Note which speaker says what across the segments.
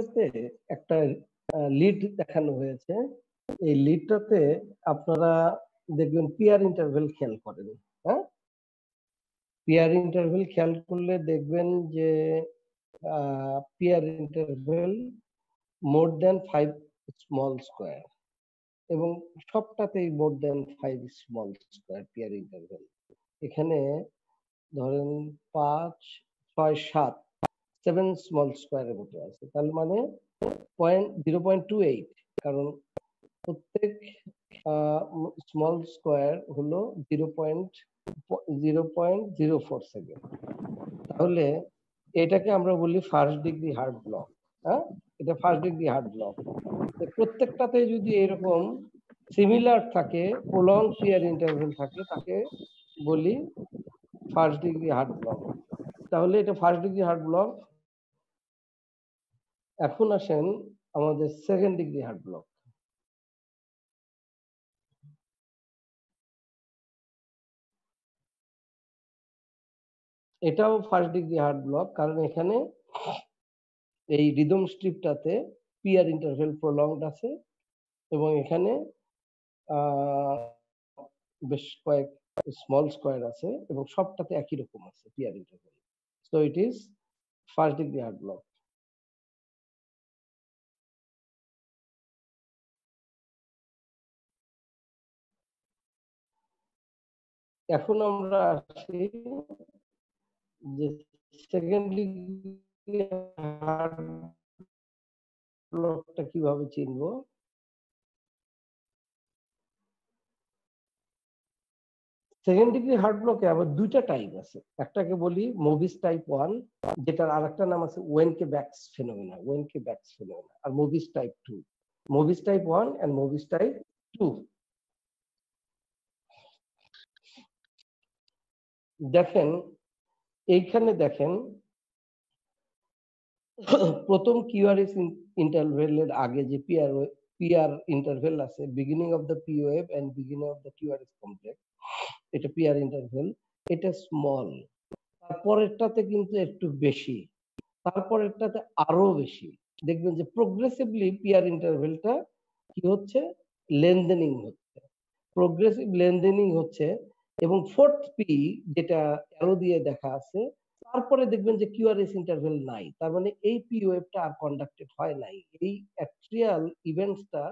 Speaker 1: এতে একটা লিড দেখানো হয়েছে। এই লিডটাতে আপনারা দেখবেন পিয়ার ইন্টারভেল খেয়াল করেন হ্যাঁ? পিয়ার ইন্টারভেল খেয়াল করলে দেখবেন যে PR interval more than five small square এবং সবটাতেই more than five small square PR interval এখানে ধরেন পাঁচ, ছয়, সাত সেভেন স্মল স্কোয়ারের মতো আছে, তার মানে point zero point two eight কারণ প্রত্যেক স্মল স্কোয়ার হলো zero point zero point zero four second তাহলে এটাকে আমরা বলি ফার্স্ট ডিগ্রি হার্ড ব্লক হ্যাঁ? এটা ফার্স্ট ডিগ্রি হার্ড ব্লক প্রত্যেকটাতে যদি এরকম সিমিলার থাকে প্রলং পিয়ার ইন্টারভেল থাকে, তাকে বলি ফার্স্ট ডিগ্রি হার্ড ব্লক তাহলে এটা ফার্স্ট ডিগ্রি হার্ড ব্লক এখন আসেন আমাদের সেকেন্ড ডিগ্রি হার্ড ব্লক এটাও ফার্স্ট ডিগ্রি হার্ড ব্লক কারণ এখানে এই রিদম স্ট্রিপটাতে পিয়ার ইন্টারভেল প্রলংড আছে এবং এখানে বেশ কয়েক স্মল স্কোয়ার আছে এবং সবটাতে একই রকম আছে PR interval so it is first degree heart block এখন আমরা আসি যে সেকেন্ড ডিগ্রি ব্লকটা কীভাবে চিনবো? সেকেন্ড ডিগ্রি হার্ট ব্লকে আবার দুইটা টাইপ আছে। একটাকে বলি মুভিস টাইপ ওয়ান যেটার আর একটা নাম আছে ওয়েনকে ব্যাক্স phenomena ওয়েনকে ব্যাক্স phenomena R Mobitz type two Mobitz type one and Mobitz type two দেখেন, এইখানে দেখেন, প্রথম কিউআরএস ইন্টারভেলের আগে যে পিআর পিআর ইন্টারভেল আছে beginning of the P wave end beginning of the QRS complex এটা পিআর ইন্টারভেল এটা স্মল তারপরেরটাতে কিন্তু একটু বেশি, তারপরেরটাতে আরও বেশি, দেখবেন যে প্রোগ্রেসিভলি পিআর ইন্টারভেলটা কি হচ্ছে? লেনদেনিং হচ্ছে প্রোগ্রেসিভ লেনদেনিং হচ্ছে এবং ফোর্থ পি যেটা অ্যারো দিয়ে দেখা আছে, তারপরে দেখবেন যে কিউআরএস ইন্টারভেল নাই, তার মানে এই পি ওয়েভটা আর কন্ডাক্টেড হয় নাই, এই অ্যাট্রিয়াল ইভেন্টসটা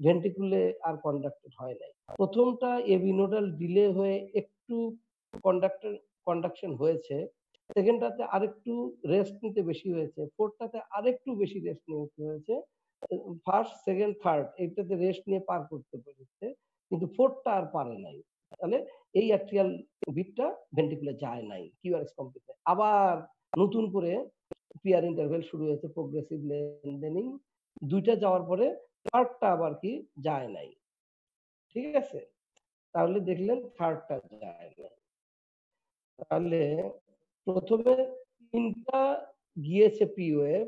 Speaker 1: ভেন্টিকুলে আর কন্ডাক্টেড হয় নাই। প্রথমটা এভিনোডাল ডিলে হয়ে একটু কন্ডাক্টর কন্ডাকশন হয়েছে সেকেন্ডটাতে আরেকটু রেস্ট নিতে বেশি হয়েছে ফোর্থটাতে আরেকটু বেশি রেস্ট নিতে হয়েছে ফার্স্ট সেকেন্ড থার্ড এইটাতে রেস্ট নিয়ে পার করতে পেরেছে, কিন্তু ফোর্থটা আর পারে নাই। তাহলে এই অ্যাট্রিয়াল বিটটা ভেন্টিকুলে যায় নাই কিউআরএস কমপ্লিট আবার নতুন করে পিআর ইন্টারভেল শুরু হয়েছে প্রোগ্রেসিভ লেনদেনিং দুইটা যাওয়ার পরে থার্ডটা আবার কি যায় নাই। ঠিক আছে? তাহলে দেখলেন থার্ডটা যায় নাই। তাহলে প্রথমে তিনটা গিয়েছে পি ওয়েভ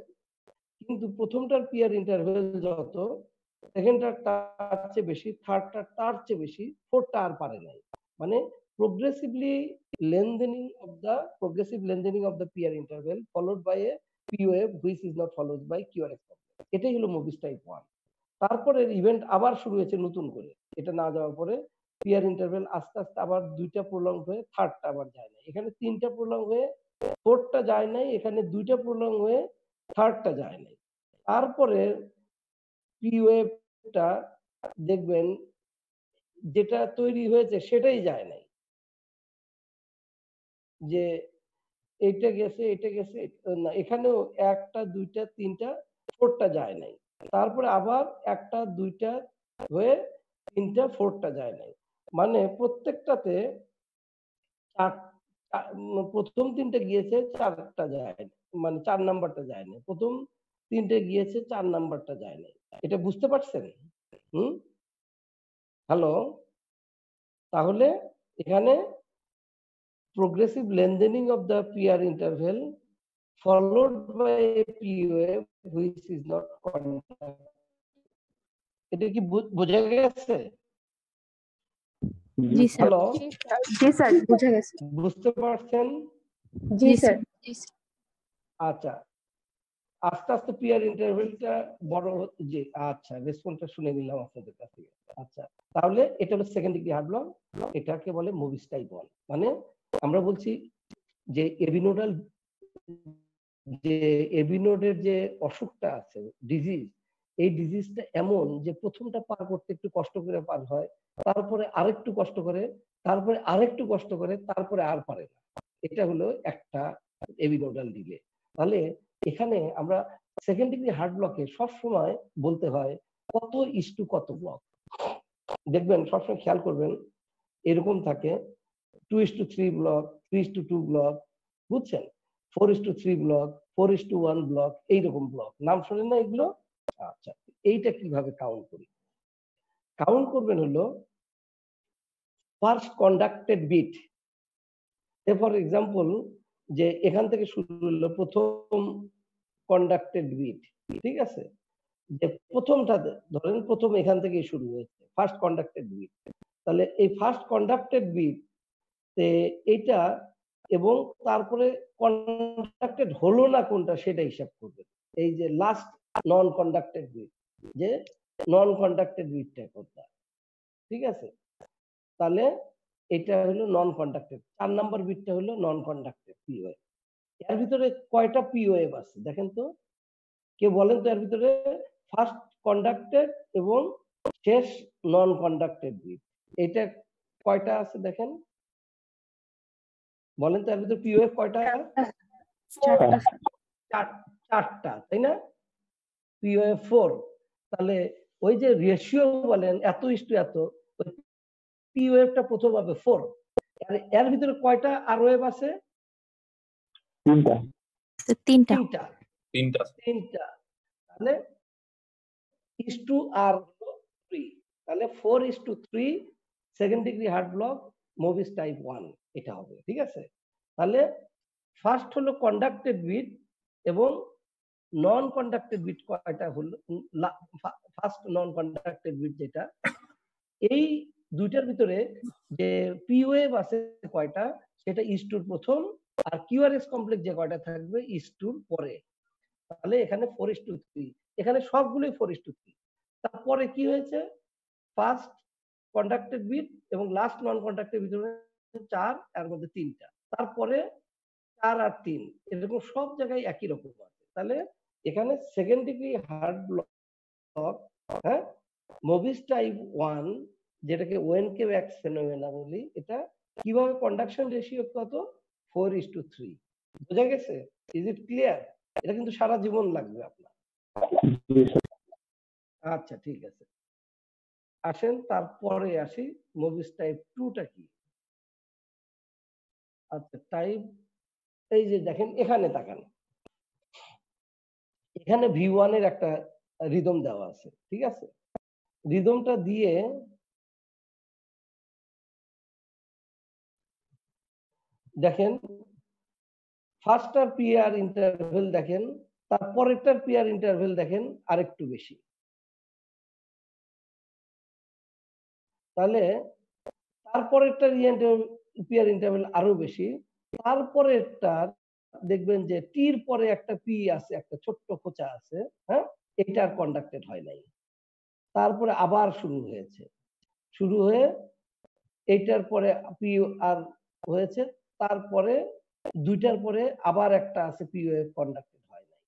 Speaker 1: কিন্তু প্রথমটার পিয়ার ইন্টারভেল যত সেকেন্ডটার তার চেয়ে বেশি থার্ডটার তার চেয়ে বেশি ফোর্থটা আর পারে নাই। মানে progressively lengthening of the, progressive lengthening of the PR interval followed by a P wave which is not followed by QRS এটাই হলো মুভিস টাইপ ওয়ান তারপরে ইভেন্ট আবার শুরু হয়েছে নতুন করে। এটা না যাওয়ার পরে পিয়ার ইন্টারভেল আস্তে আস্তে আবার দুইটা প্রলং হয়ে থার্ডটা আবার যায় না এখানে তিনটা প্রলং হয়ে ফোর্থটা যায় নাই, এখানে দুইটা প্রলং হয়ে থার্ডটা যায় নাই। তারপরে পি ওয়েভটা দেখবেন যেটা তৈরি হয়েছে সেটাই যায় নাই। যে এটা গেছে এটা গেছে না, এখানেও একটা, দুইটা, তিনটা, ফোরটা যায় নাই। তারপরে আবার একটা, দুইটা হয়ে তিনটা, ফোরটা যায় নাই। মানে প্রত্যেকটাতে প্রথম তিনটে গিয়েছে, চারটা যায় মানে চার নাম্বারটা যায় না প্রথম তিনটে গিয়েছে, চার নাম্বারটা যায় না এটা বুঝতে পারছেন? হুম? হ্যালো? তাহলে এখানে progressive lengthening of the PR interval followed by POF which is not এটা কি বোঝা গেছে?
Speaker 2: জি স্যার।
Speaker 1: বুঝতে পারছেন?
Speaker 2: জি
Speaker 1: আচ্ছা আস্তে আস্তে পিয়ার ইন্টারভেলটা বড় যে আচ্ছা রেসপন্সটা শুনে নিলাম আপনাদের কাছ থেকে। আচ্ছা তাহলে এটা হলো সেকেন্ড ডিগ্রি হার্ড ব্লক এটাকে বলে মুভিস টাইপ ওয়ান মানে আমরা বলছি যে এভিনোডাল যে এভিনোডের যে অসুখটা আছে ডিজিজ এই ডিজিজটা এমন যে, প্রথমটা পার করতে একটু কষ্ট করে পার হয়, তারপরে আরেকটু কষ্ট করে, তারপরে আরেকটু কষ্ট করে, তারপরে আর পারে না। এটা হলো একটা এভিনোডাল ডিলে তাহলে এখানে আমরা সেকেন্ড ডিগ্রি হার্ট ব্লকে সবসময় বলতে হয়, কত ইস্টু কত ব্লক দেখবেন সবসময় খেয়াল করবেন, এরকম থাকে two is to three block three is to two block বুঝছেন? Four is to three block four is to one block এইরকম ব্লক নাম শোনেন না এগুলো? আচ্ছা এইটা কীভাবে কাউন্ট করি? কাউন্ট করবেন হলো first conducted beat for example যে এখান থেকে শুরু হলো প্রথম কন্ডাক্টেড বিট ঠিক আছে? যে প্রথমটা ধরেন প্রথম এখান থেকেই শুরু হয়েছে ফার্স্ট কন্ডাক্টেড বিট তাহলে এই ফার্স্ট কন্ডাক্টেড বিট এইটা এবং তারপরে কন্ডাক্টেড হলো না কোনটা সেটা হিসাব করবে। এই যে লাস্ট নন কন্ডাক্টেড বিট যে নন কন্ডাক্টেড বিটটা কোনটা, ঠিক আছে? তাহলে এটা হলো নন কন্ডাক্টেড চার নাম্বার বিটটা হলো নন কন্ডাক্টেড পিওএফ এর ভিতরে কয়টা পিওএফ আছে? দেখেন তো। কে বলেন তো এর ভিতরে ফার্স্ট কন্ডাক্টেড এবং শেষ নন কন্ডাক্টেড বিট এটা কয়টা আছে দেখেন? বলেন তো এর ভিতরে পিওএফ কয়টা?
Speaker 2: চারটা।
Speaker 1: চারটা তাই না? পিওএফ ফোর তাহলে ওই যে রেশিও বলেন এত ইস্টু এত পি ওয়েভটা প্রথম হবে ফোর এর ভিতরে কয়টা আর ওয়েভ আছে?
Speaker 3: তিনটা।
Speaker 2: তিনটা।
Speaker 1: তিনটা।
Speaker 4: তিনটা।
Speaker 1: তাহলে ইস টু আর থ্রি তাহলে four is to three second degree heart block Mobitz type one এটা হবে ঠিক আছে? তাহলে ফার্স্ট হলো কন্ডাক্টেড বিট এবং নন কন্ডাক্টেড বিট কয়টা হলো? ফার্স্ট নন কন্ডাক্টেড বিট যেটা এই দুইটার ভিতরে যে পি ওয়েভ আছে কয়টা? সেটা ইস্টুর প্রথম আর কিউআরএস কমপ্লেক্স যে কয়টা থাকবে ইস্টুর পরে। তাহলে এখানে ফোর ইস টু থ্রি এখানে সবগুলোই ফোর ইস টু থ্রি তারপরে কি হয়েছে? ফার্স্ট কন্ডাক্টেড বিট এবং লাস্ট নন কন্ডাক্টেড ভিতরে চার, এর মধ্যে তিনটা। তারপরে চার আর তিন, এরকম সব জায়গায় একই রকম আছে। তাহলে এখানে সেকেন্ড ডিগ্রি হার্ড ব্লক হ্যাঁ? মোবিস টাইপ ওয়ান যেটাকে ওয়েন কে ব্যাক্স ফেনোমেনা বলি, এটা কীভাবে কন্ডাকশন রেশিও কত? ফোর ইস টু থ্রি বোঝা গেছে? ইজ ইট ক্লিয়ার এটা কিন্তু সারা জীবন লাগবে আপনার। আচ্ছা ঠিক আছে। আসেন, তারপরে আসি। মুভিস টাইপ টুটা কি? আচ্ছা টাইপ এই যে দেখেন, এখানে তাকান। এখানে ভি ওয়ানের একটা রিদম দেওয়া আছে, ঠিক আছে? রিদমটা দিয়ে দেখেন ফার্স্টটার পিআর ইন্টারভেল দেখেন, তারপরেরটার পিআর ইন্টারভেল দেখেন আরেকটু বেশি। তাহলে তারপরেরটার পিআর ইন্টারভেল আরও বেশি, তারপরেরটার দেখবেন যে টির পরে একটা পি আছে, একটা ছোট্ট খোঁচা আছে হ্যাঁ? এটা আর কন্ডাক্টেড হয় নাই। তারপরে আবার শুরু হয়েছে। শুরু হয়ে এইটার পরে পি আর হয়েছে তারপরে দুইটার পরে আবার একটা আছে পিওএ কন্ডাক্টেড হয় নাই।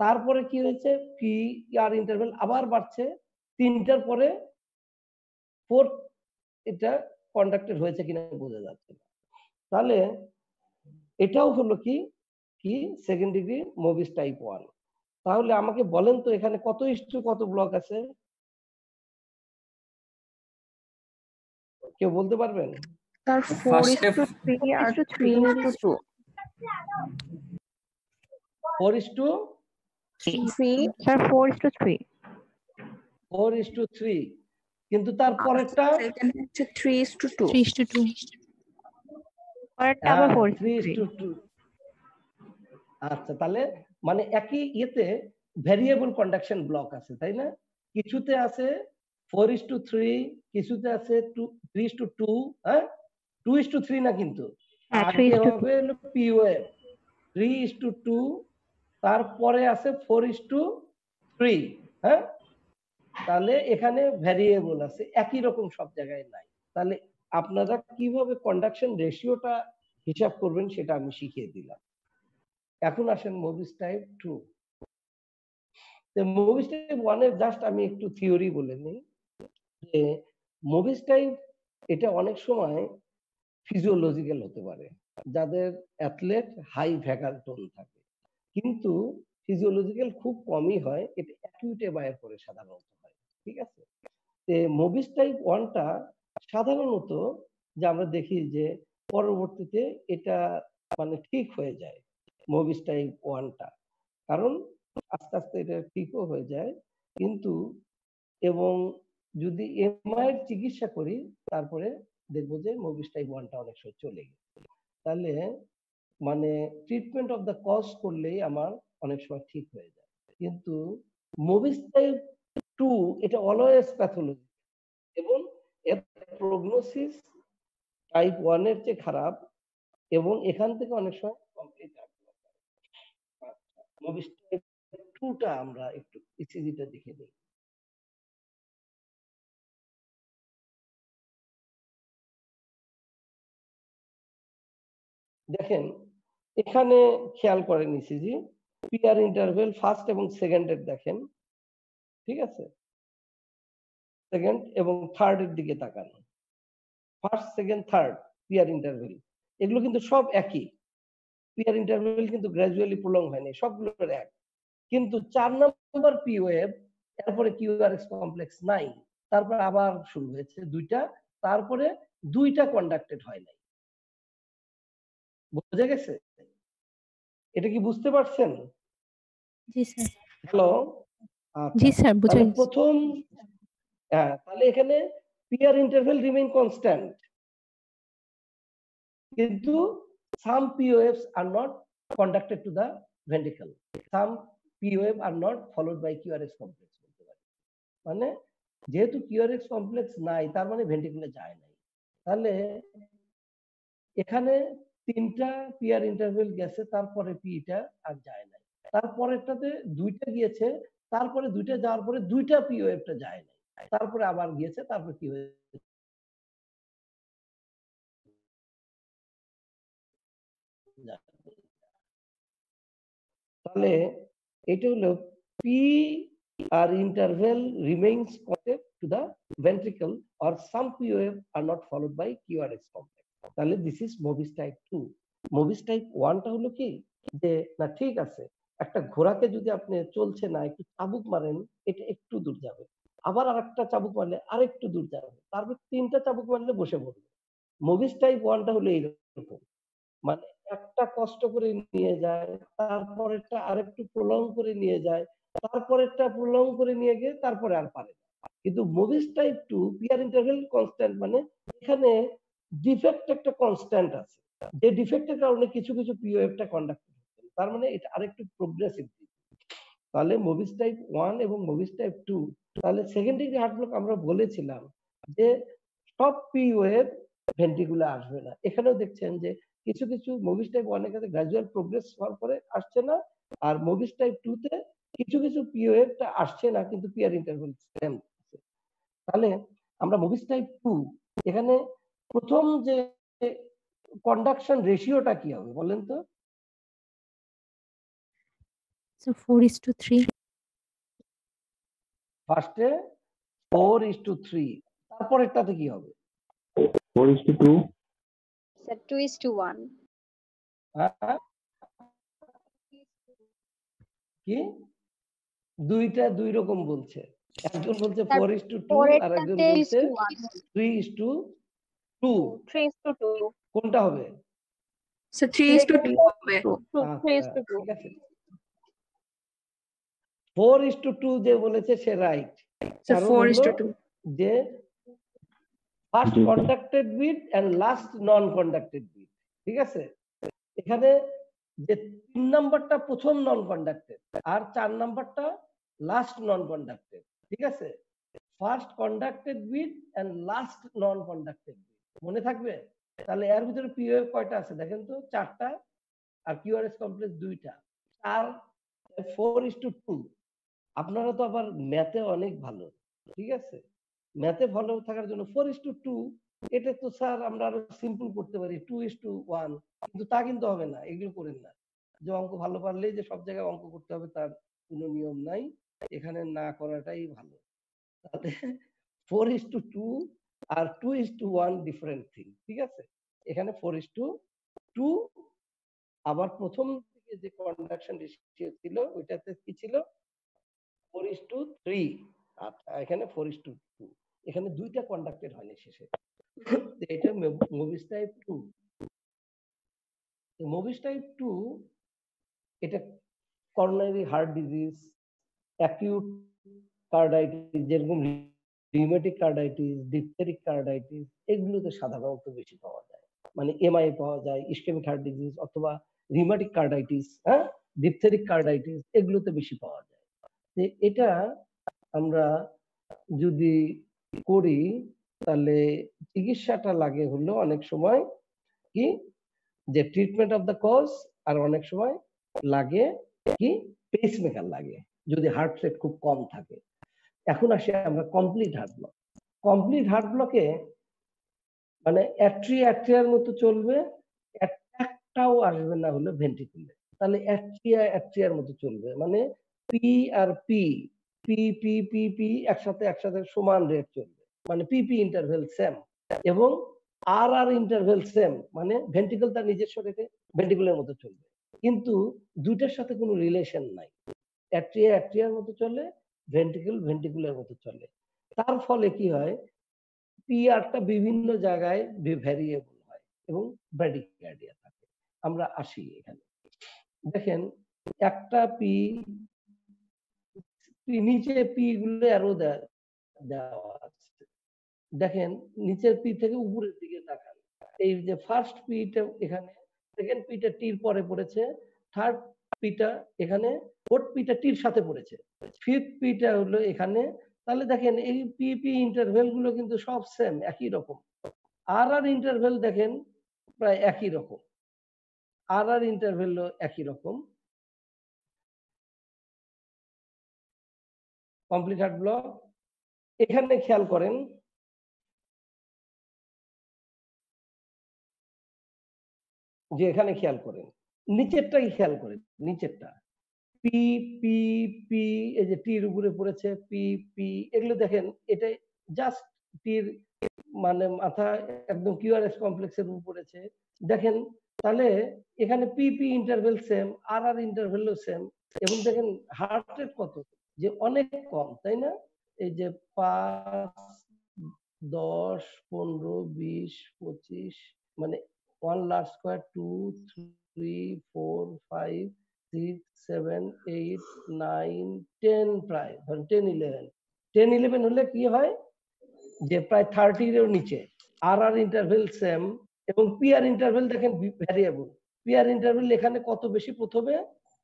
Speaker 1: তারপরে কি হয়েছে? পি আর ইন্টারভেল আবার বাড়ছে। তিনটার পরে ফোর্থ এটা কন্ডাক্টেড হয়েছে কিনা বোঝা যাচ্ছে না। তাহলে এটাও হলো কি? কি? Second degree Mobitz type one তাহলে আমাকে বলেন তো এখানে কত ইস্টু কত ব্লক আছে? কেউ বলতে পারবেন?
Speaker 2: তার four is
Speaker 4: First
Speaker 2: to three R three is to two
Speaker 1: four is to
Speaker 2: three sir four is to three
Speaker 1: four is to three কিন্তু তার পরেরটা?
Speaker 2: এখানে হচ্ছে three is to two
Speaker 5: Three is to two.
Speaker 2: পরেরটা আবার four is
Speaker 1: three
Speaker 2: two
Speaker 1: is
Speaker 2: three
Speaker 1: to two আচ্ছা তাহলে মানে একই ইয়েতে ভ্যারিয়েবল কন্ডাকশন ব্লক আছে তাই না? কিছুতে আছে ফোর ইস টু থ্রি কিছুতে আছে two three is to two হ্যাঁ? টু ইস টু থ্রি না কিন্তু?
Speaker 2: থ্রি ইস টু
Speaker 1: হবে POF three is to two তারপরে আছে ফোর ইস টু থ্রি হ্যাঁ? তাহলে এখানে ভ্যারিয়েবল আছে একই রকম সব জায়গায় নাই। তাহলে আপনারা কীভাবে কন্ডাকশন রেশিওটা হিসাব করবেন সেটা আমি শিখিয়ে দিলাম। এখন আসেন Mobitz type two Mobitz type ওয়ানের জাস্ট আমি একটু থিওরি বলে নিই যে মুভিস টাইপ এটা অনেক সময় ফিজিওলজিক্যাল হতে পারে। যাদের অ্যাথলেট হাই ভ্যাগাল টোন থাকে। কিন্তু ফিজিওলজিক্যাল খুব কমই হয়, এটা অ্যাকিউটে বায়ের করে সাধারণত হয়, ঠিক আছে? তে মুভিস টাইপ ওয়ানটা সাধারণত যে আমরা দেখি যে পরবর্তীতে এটা মানে ঠিক হয়ে যায় মুভিস টাইপ ওয়ানটা কারণ আস্তে আস্তে এটা ঠিকও হয়ে যায়, কিন্তু এবং যদি এমআই এর চিকিৎসা করি, তারপরে দেখব যে মুভিস টাইপ ওয়ানটা অনেক সময় চলে গেছে। তাহলে মানে ট্রিটমেন্ট অফ দ্য কজ করলেই আমার অনেক সময় ঠিক হয়ে যায়। কিন্তু মুভিস টাইপ টু এটা অলওয়েজ প্যাথোলজি এবং এর প্রগনোসিস টাইপ ওয়ানের চেয়ে খারাপ এবং এখান থেকে অনেক সময় কমপ্লিট মুভিস টাইপ টুটা আমরা একটু ইসিজিটা দেখে নিই দেখেন, এখানে খেয়াল করেন ইসিজি পিয়ার ইন্টারভেল ফার্স্ট এবং সেকেন্ডের দেখেন, ঠিক আছে? সেকেন্ড এবং থার্ডের দিকে তাকান। First second third P R interval এগুলো কিন্তু সব একই। পিয়ার ইন্টারভেল কিন্তু গ্র্যাজুয়ালি প্রলং হয়নি, সবগুলোর এক। কিন্তু চার নম্বর পি ওয়েভ তারপরে কিউআরএক্স কমপ্লেক্স নাই, তারপর আবার শুরু হয়েছে দুইটা, তারপরে দুইটা কন্ডাক্টেড হয় নাই। বুঝে গেছে? এটা কি বুঝতে পারছেন?
Speaker 4: জি স্যার।
Speaker 1: হ্যালো?
Speaker 4: জি স্যার বুঝে
Speaker 1: তাহলে প্রথম হ্যাঁ তাহলে এখানে পিয়ার ইন্টারভেল রিমেইন কনস্ট্যান্ট কিন্তু some POFs are not conducted to the ventricle some POF are not followed by QRS complex বলতে পারি। মানে যেহেতু কিউআরএক্স কমপ্লেক্স নাই তার মানে ভেন্ট্রিকলে যায় নাই। তাহলে এখানে তিনটা পিয়ার ইন্টারভেল গেছে, তারপরে পিটা আর যায় নাই। তারপরেরটাতে দুইটা গিয়েছে, তারপরে দুইটা যাওয়ার পরে দুইটা পিওএফটা যায় নাই। তারপরে আবার গিয়েছে, তারপরে কি হয়েছে? তাহলে এটা হলো P R interval remains connected to the ventricle or some POF are not followed by QRS complex তাহলে this is Mobitz type two Mobitz type ওয়ানটা হলো কি? যে, না, ঠিক আছে, একটা ঘোড়াকে যদি আপনি চলছে না, একটু চাবুক মারেন, এটা একটু দূর যাবে। আবার আরেকটা চাবুক মারলে আরেকটু দূর যাবে। তারপর তিনটা চাবুক মারলে বসে পড়বে। মুভিস টাইপ ওয়ানটা হলো এইরকম। মানে একটা কষ্ট করে নিয়ে যায়, তারপরেরটা আরেকটু প্রলং করে নিয়ে যায়, তারপরেরটা প্রলং করে নিয়ে গিয়ে তারপরে আর পারে কিন্তু Mobitz type two PR interval constant মানে এখানে ডিফেক্ট একটা কনস্ট্যান্ট আছে। যে ডিফেক্টের কারণে কিছু কিছু পিওএফটা কন্ডাক্ট হচ্ছে। তার মানে এটা আরেকটু প্রোগ্রেসিভ তাহলে মুভিস টাইপ ওয়ান এবং মুভিস টাইপ টু তাহলে সেকেন্ড ডিগ্রি হার্ট ব্লক আমরা বলেছিলাম যে সব পিওএফ ভেন্টিকুলে আসবে না। এখানেও দেখছেন যে কিছু কিছু মুভিস টাইপ ওয়ানের কাছে গ্রাজুয়াল প্রোগ্রেস হওয়ার পরে আসছে না আর মুভিস টাইপ টু তে কিছু কিছু পিওএফটা আসছে না কিন্তু পিয়ার ইন্টারভেল সেম তাহলে আমরা মুভিস টাইপ টু এখানে প্রথম যে কন্ডাকশন রেশিওটা কি হবে বলেন তো
Speaker 4: four is to three.
Speaker 1: ফার্স্টে ফোর ইস টু থ্রি তারপরেরটাতে কি হবে
Speaker 3: to two.
Speaker 5: Sir, 2 is to 1.
Speaker 1: হ্যাঁ কি দুইটা দুই রকম বলছে একজন বলছে ফোর ইস টু টু আর একজন বলছে three is to two
Speaker 5: 3 is to 2.
Speaker 1: কোনটা হবে?
Speaker 6: So three is হবে।
Speaker 5: 3 is
Speaker 1: আচ্ছা,
Speaker 5: to 2.
Speaker 1: ঠিক আছে। ফোর ইস টু টু যে বলেছে সে রাইট
Speaker 6: So
Speaker 1: কারণ
Speaker 6: four is to
Speaker 1: হলো
Speaker 6: two.
Speaker 1: যে first conducted beat and last non conducted beat ঠিক আছে? এখানে যে তিন নাম্বারটা প্রথম নন কন্ডাক্টেড আর চার নাম্বারটা লাস্ট নন কন্ডাক্টেড ঠিক আছে? First conducted beat and last non conducted beat মনে থাকবে? তাহলে এর ভিতরে পিওএফ কয়টা আছে? দেখেন তো, চারটা আর কিউআরএস কমপ্লেক্স দুইটা। চার ফোর ইস টু টু আপনারা তো আবার ম্যাথে অনেক ভালো, ঠিক আছে? ম্যাথে ভালো থাকার জন্য ফোর ইস টু টু এটা তো স্যার আমরা আরও সিম্পল করতে পারি। টু ইস টু ওয়ান কিন্তু তা কিন্তু হবে না, এগুলো করেন না। যে অঙ্ক ভালো পারলেই যে সব জায়গায় অঙ্ক করতে হবে, তার কোনো নিয়ম নাই। এখানে না করাটাই ভালো। তাহলে four is two two R two is to one different thing ঠিক আছে? এখানে ফোর ইস টু টু আবার প্রথম দিকে যে কন্ডাকশন রেশিও ছিল, ওইটাতে কি ছিল? ফোর ইস টু থ্রি আচ্ছা এখানে ফোর ইস টু টু এখানে দুইটা কন্ডাক্টেড হয়নি শেষে। এটা Mobitz type two Mobitz type two এটা coronary heart disease acute carditis যেরকম রিউমেটিক কার্ডাইটিস ডিপথেরিক কার্ডাইটিস এগুলোতে সাধারণত বেশি পাওয়া যায়। মানে এমআই পাওয়া যায় ইস্কেমিক হার্ট ডিজিজ অথবা রিউমেটিক কার্ডাইটিস হ্যাঁ? ডিপথেরিক কার্ডাইটিস এগুলোতে বেশি পাওয়া যায়। যে এটা আমরা যদি করি, তাহলে চিকিৎসাটা লাগে হলো অনেক সময় কি? যে ট্রিটমেন্ট অফ দ্য কজ আর অনেক সময় লাগে কি? পেসমেকার লাগে। যদি হার্ট রেট খুব কম থাকে। এখন আসি আমরা complete heart block complete heart ব্লকে মানে অ্যাট্রি অ্যাট্রিয়ার মতো চলবে একটাও আসবে না হলো ভেন্টিকুলে তাহলে অ্যাট্রিয়া অ্যাট্রিয়ার মতো চলবে। মানে পি আর P P P P P একসাথে একসাথে সমান রেট চলবে। মানে পি পি ইন্টারভেল সেম এবং আর আর ইন্টারভেল সেম মানে ভেন্টিকল তার নিজস্ব রেটে ভেন্টিকুলের মতো চলবে। কিন্তু দুইটার সাথে কোনো রিলেশন নাই। অ্যাট্রিয়া অ্যাট্রিয়ার মতো চলে ভেন্টিকুল ভেন্টিকুলের মতো চলে। তার ফলে কি হয়? পিআরটা বিভিন্ন জায়গায় ভ্যারিয়েবল হয় এবং ব্র্যাডিকার্ডিয়া থাকে। আমরা আসি এখানে। দেখেন, একটা পি নিচে পি গুলো আরও দেওয়া আছে। দেখেন, নিচের পি থেকে উপরের দিকে তাকান। এই যে ফার্স্ট পিটা এখানে সেকেন্ড পিটা টির পরে পড়েছে থার্ড পিটা এখানে ফোর্থ পিটা টির সাথে পড়েছে। ফিফথ পিটা হলো এখানে। তাহলে দেখেন, এই পি পি ইন্টারভেলগুলো কিন্তু সব সেম একই রকম। আর আর ইন্টারভেল দেখেন, প্রায় একই রকম। আর আর ইন্টারভেল একই রকম। কমপ্লিট ব্লক এখানে খেয়াল করেন। যে এখানে খেয়াল করেন। নিচেরটাই খেয়াল করেন, নিচেরটা। পি পি পি, এই যে টির উপরে পড়েছে, পি পি, এগুলো দেখেন, এটা জাস্ট টির মানে মাথা একদম কিউআরএস কমপ্লেক্সের উপর পড়েছে। দেখেন, তাহলে এখানে P P interval same R R ইন্টারভেলও same এবং দেখেন হার্ট রেট কত? যে অনেক কম, তাই না? এই যে পাঁচ, দশ, পনেরো, বিশ, পঁচিশ মানে one large square two three four five seven eight nine ten প্রায়। ধরেন টেন ইলেভেন টেন ইলেভেন হলে কি হয়? যে প্রায় থার্টিরও নিচে। আর আর ইন্টারভেল সেম এবং পিআর ইন্টারভেল দেখেন ভ্যারিয়েবল পিআর ইন্টারভেল এখানে কত বেশি প্রথমে?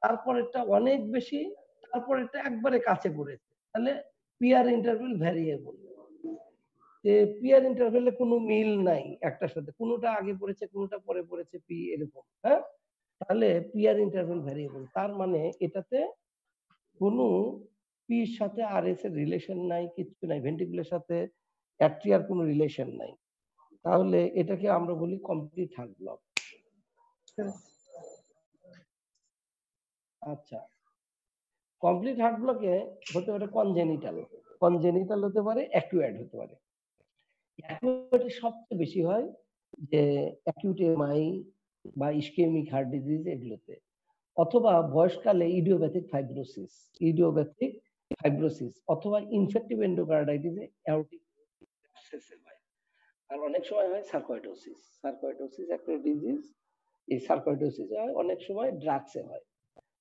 Speaker 1: তারপরেরটা অনেক বেশি, তারপরেরটা একবারে কাছে পড়েছে। তাহলে পিআর ইন্টারভেল ভ্যারিয়েবল যে পিআর ইন্টারভেলে কোনো মিল নাই একটার সাথে। কোনোটা আগে পড়েছে, কোনোটা পরে পড়েছে পি এরকম হ্যাঁ? তাহলে পিআর ইন্টারভেল ভ্যারিয়েবল তার মানে এটাতে কোনো পির সাথে আর এস এর রিলেশন নাই কিছু নাই ভেন্টিকুলের সাথে অ্যাট্রিয়ার কোনো রিলেশন নাই। তাহলে এটাকে আমরা বলি কমপ্লিট হার্ট ব্লক আচ্ছা কমপ্লিট হার্ট ব্লকে হতে পারে কনজেনিটাল কনজেনিটাল হতে পারে অ্যাকুয়ার্ড হতে পারে। অ্যাকুয়ার্ডে সবচেয়ে বেশি হয় যে অ্যাকিউট এমআই বা ইস্কেমিক হার্ট ডিজিজ এগুলোতে। অথবা বয়সকালে ইডিওপ্যাথিক ফাইব্রোসিস ইডিওপ্যাথিক ফাইব্রোসিস অথবা ইনফেক্টিভ এন্ডোকার্ডাইটিসে অ্যাওটিক হয়। আর অনেক সময় হয় সার্কোইডোসিস সার্কোইডোসিস একটা ডিজিজ এই সার্কোইডোসিস হয়, অনেক সময় ড্রাগসে হয়।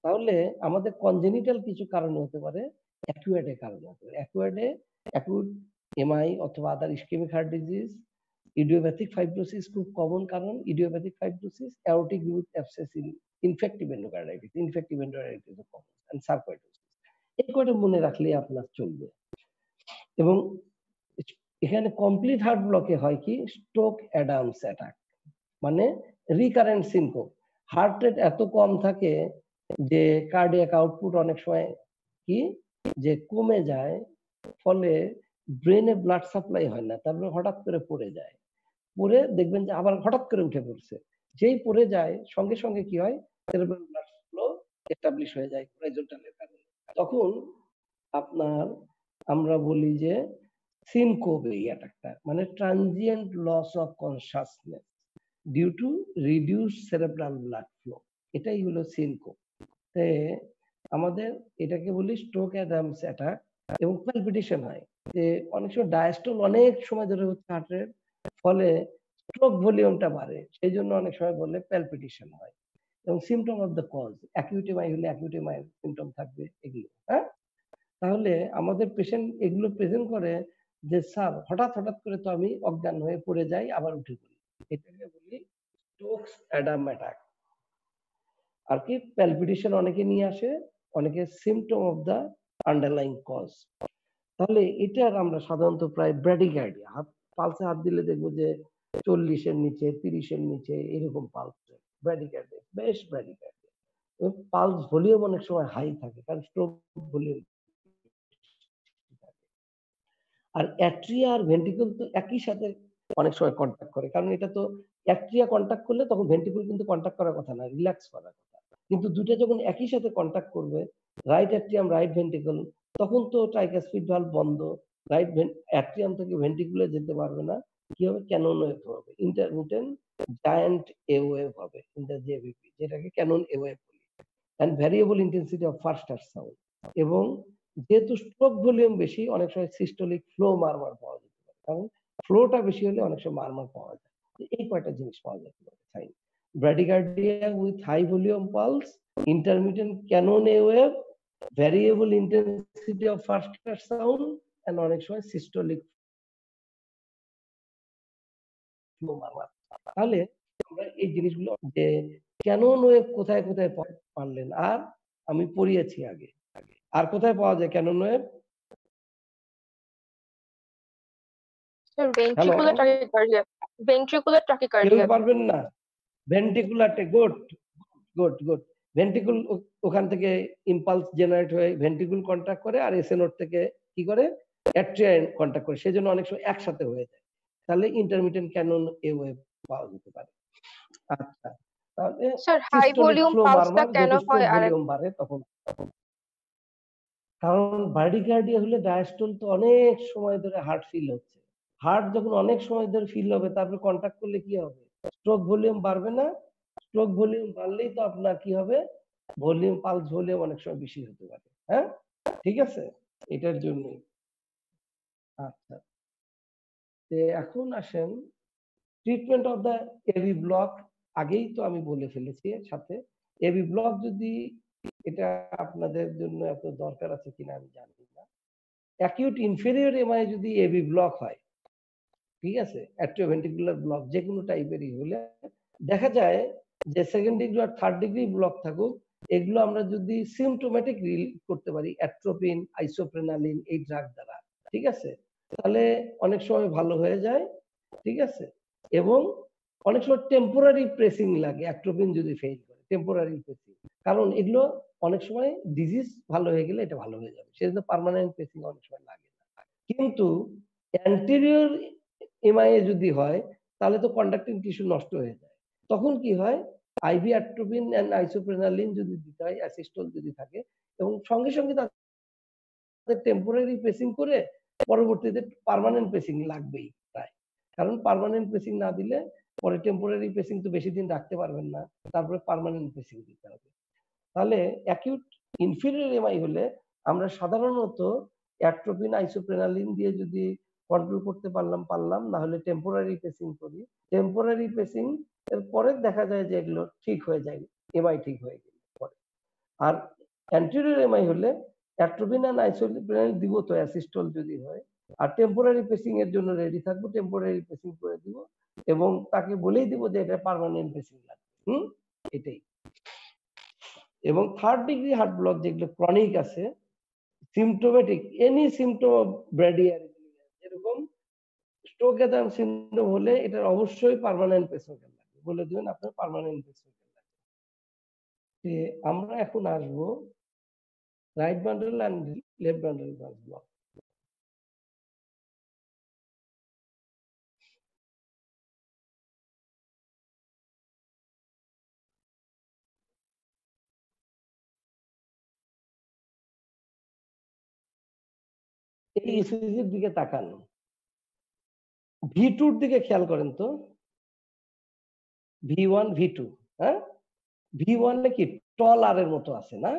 Speaker 1: তাহলে আমাদের কনজেনিটাল কিছু কারণে হতে পারে অ্যাকুয়ার্ডের কারণে হতে পারে। অ্যাকুয়ার্ডে অ্যাকুট এমআই অথবা other ischaemic heart disease idiopathic fibrosis খুব কমন কারণ, idiopathic fibrosis aortic root abscess in infective endocarditis infective endocarditis common and sarcoidosis এই কয়টা মনে রাখলে আপনার চলবে। এবং এখানে কমপ্লিট হার্ট ব্লকে হয় কি? স্ট্রোক অ্যাডামস অ্যাটাক মানে রিকারেন্ট সিনকোপ হার্ট রেট এত কম থাকে যে কার্ডিয়াক আউটপুট অনেক সময় কি? যে কমে যায়, ফলে ব্রেনে ব্লাড সাপ্লাই হয় না, তারপরে হঠাৎ করে পড়ে যায়। পড়ে দেখবেন যে আবার হঠাৎ করে উঠে পড়ছে। যেই পড়ে যায়, সঙ্গে সঙ্গে কি হয়? হয়ে যায় তখন আপনার আমরা বলি যে সিনকোপ এই অ্যাটাকটা মানে transient loss of consciousness due to reduce cerebral blood flow এটাই হলো সিনকোপ তে আমাদের এটাকে বলি স্ট্রোক অ্যাডামস অ্যাটাক এবং প্যালপিটেশন হয়। যে অনেক সময় ডায়াস্টল অনেক সময় ধরে হচ্ছে হার্টের ফলে স্ট্রোক ভলিউমটা বাড়ে সেই জন্য অনেক সময় বললে প্যালপিটেশন হয় এবং symptom of the cause acute MI হলে অ্যাকিউটিমাই সিমটম থাকবে এগুলো হ্যাঁ? তাহলে আমাদের পেশেন্ট এগুলো প্রেজেন্ট করে যে, স্যার, হঠাৎ হঠাৎ করে তো আমি অজ্ঞান হয়ে পড়ে যাই, আবার উঠে পড়ি। এটাকে বলি স্ট্রোকস অ্যাডাম অ্যাটাক আর কি? প্যালপিটেশন অনেকে নিয়ে আসে, অনেকে symptom of the underlying cause তাহলে এটার আমরা সাধারণত প্রায় ব্র্যাডিকার্ডিয়া হাত পালসে হাত দিলে দেখব যে চল্লিশের নিচে, তিরিশের নিচে এরকম পালস। ব্র্যাডিকার্ডিয়া বেশ ব্র্যাডিকার্ডিয়া পালস ভলিউম অনেক সময় হাই থাকে, কারণ স্ট্রোক ভলিউম আর অ্যাট্রিয়া আর ভেন্টিকুল তো একই সাথে অনেক সময় কন্ট্যাক্ট করে, কারণ এটা তো অ্যাট্রিয়া কন্ট্যাক্ট করলে তখন ভেন্টিকুল কিন্তু কন্ট্যাক্ট করার কথা না রিল্যাক্স করার কথা। কিন্তু দুটো যখন একই সাথে কন্ট্যাক্ট করবে রাইট অ্যাট্রিয়াম রাইট ভেন্টিকল তখন তো ট্রাইকাসপিড ভালভ বন্ধ রাইট অ্যাট্রিয়াম থেকে ভেন্টিকুলে যেতে পারবে না কি হবে? ক্যানন ওয়েভ হবে। ইন্টারমিটেন্ট জায়ান্ট এ ওয়েভ হবে ইন দ্য জেভিপি যেটাকে ক্যানন এ ওয়েভ বলি। And variable intensity of first R sound এবং যেহেতু স্ট্রোক ভলিউম বেশি অনেক সময় সিস্টোলিক ফ্লো মারমার পাওয়া যেতে পারে। কারণ ফ্লোটা বেশি হলে অনেক সময় মারমার পাওয়া যায়। এই কয়টা জিনিস পাওয়া যেতে পারে with high volume pulse intermittent canon A wave, variable of first class sound, and অনেক সময় flow তাহলে আমরা এই জিনিসগুলো যে ক্যানন ওয়েভ কোথায় কোথায় পারলেন? আর আমি পড়িয়েছি আগে। আর কোথায় পাওয়া যায় ক্যানন ওয়েভ কেউ
Speaker 7: tachycardia.
Speaker 1: পারবেন না। ভেন্টিকুলারটে গুড গুড গুড ভেন্টিকুল ওখান থেকে ইম্পালস জেনারেট হয়ে ভেন্টিকুল কন্ট্যাক্ট করে আর এসএনওর থেকে কি করে? অ্যাট্রিয়া কন্ট্যাক্ট করে সেজন্য অনেক সময় একসাথে হয়ে যায়। তাহলে ইন্টারমিটেন্ট ক্যানন এ ওয়েভ পাওয়া যেতে পারে। আচ্ছা। তাহলে
Speaker 7: কেন হয় আর
Speaker 1: ভলিউম বাড়ে তখন কারণ বার্ডিকার্ডিয়া হলে ডায়াস্টল তো অনেক সময় ধরে হার্ট ফিল হচ্ছে। হার্ট যখন অনেক সময় ধরে ফিল হবে তারপরে কন্ট্যাক্ট করলে কি হবে? স্ট্রোক ভলিউম বাড়বে না। স্ট্রোক ভলিউম বাড়লেই তো আপনার কি হবে? ভলিউম পালস ভলিউম অনেক সময় বেশি হতে পারে। হ্যাঁ? ঠিক আছে? এটার জন্য আচ্ছা। এখন আসেন treatment of the AV block আগেই তো আমি বলে ফেলেছি সাথে। এবি ব্লক যদি এটা আপনাদের জন্য এত দরকার আছে কিনা আমি জানি না। অ্যাকিউট ইনফেরিয়র এমআই যদি এবি ব্লক হয়, ঠিক আছে? অ্যাট্রিওভেন্টিকুলার ব্লক যে কোনো টাইপেরই হলে। দেখা যায় যে সেকেন্ড ডিগ্রি আর থার্ড ডিগ্রি ব্লক থাকুক, এগুলো আমরা যদি সিমটোম্যাটিক রিলিভ করতে পারি অ্যাট্রোপিন আইসোপ্রেনালিন এই ড্রাগ দ্বারা, ঠিক আছে? তাহলে অনেক সময় ভালো হয়ে যায়, ঠিক আছে? এবং অনেক সময় টেম্পোরারি প্রেসিং লাগে অ্যাক্ট্রোপিন যদি ফেল করে টেম্পোরারি প্রেসিং কারণ এগুলো অনেক সময় ডিজিজ ভালো হয়ে গেলে এটা ভালো হয়ে যাবে। সেজন্য পার্মানেন্ট প্রেসিং অনেক সময় লাগে না। কিন্তু অ্যান্টেরিয়র এমআইএ যদি হয়, তাহলে তো কন্ডাক্টিং টিস্যু নষ্ট হয়ে যায়। তখন কি হয়? আইভি অ্যাট্রোপিন অ্যান্ড আইসোপ্রেনালিন যদি দিতে হয় অ্যাসিস্টল যদি থাকে, এবং সঙ্গে সঙ্গে তাদের টেম্পোরারি প্রেসিং করে পরবর্তীতে পার্মানেন্ট প্রেসিং লাগবেই প্রায়। কারণ পার্মানেন্ট প্রেসিং না দিলে পরে টেম্পোরারি প্রেসিং তো বেশি দিন রাখতে পারবেন না, তারপরে পার্মানেন্ট প্রেসিং দিতে হবে। তাহলে অ্যাকিউট ইনফিরিয়র এমআই হলে আমরা সাধারণত অ্যাট্রোপিন আইসোপ্রেনালিন দিয়ে যদি কন্ট্রোল করতে পারলাম পারলাম, না হলে টেম্পোরারি পেসিং করি। টেম্পোরারি পেসিং এর পরে দেখা যায় যে এগুলো ঠিক হয়ে যায় এমআই ঠিক হয়ে গেলে পরে। আর অ্যান্টিরিয়র এমআই হলে অ্যাট্রোপিন আর আইসোপ্রেনালিন দিব তো অ্যাসিস্টল যদি হয়, আর টেম্পোরারি পেসিং এর জন্য রেডি থাকব টেম্পোরারি পেসিং করে দিব, এবং তাকে বলেই দিব যে এটা পার্মানেন্ট পেসিং লাগবে। হুম? এটাই। এবং থার্ড ডিগ্রি হার্ট ব্লক যেগুলো ক্রনিক আছে symptomatic any symptom of bradyarrhythmia যেরকম স্ট্রোক এদাম সিন্ড্রোম হলে এটার অবশ্যই পার্মানেন্ট পেসমেকার লাগবে। বলে দিবেন আপনার পার্মানেন্ট পেসমেকার লাগবে। আমরা এখন আসব right bundle and left bundle branch block এই ইসিজির দিকে তাকান। ভি টুর দিকে খেয়াল করেন তো। ভি ওয়ান ভি টু হ্যাঁ? ভি ওয়ান কি? টল আর এর মতো আছে, না?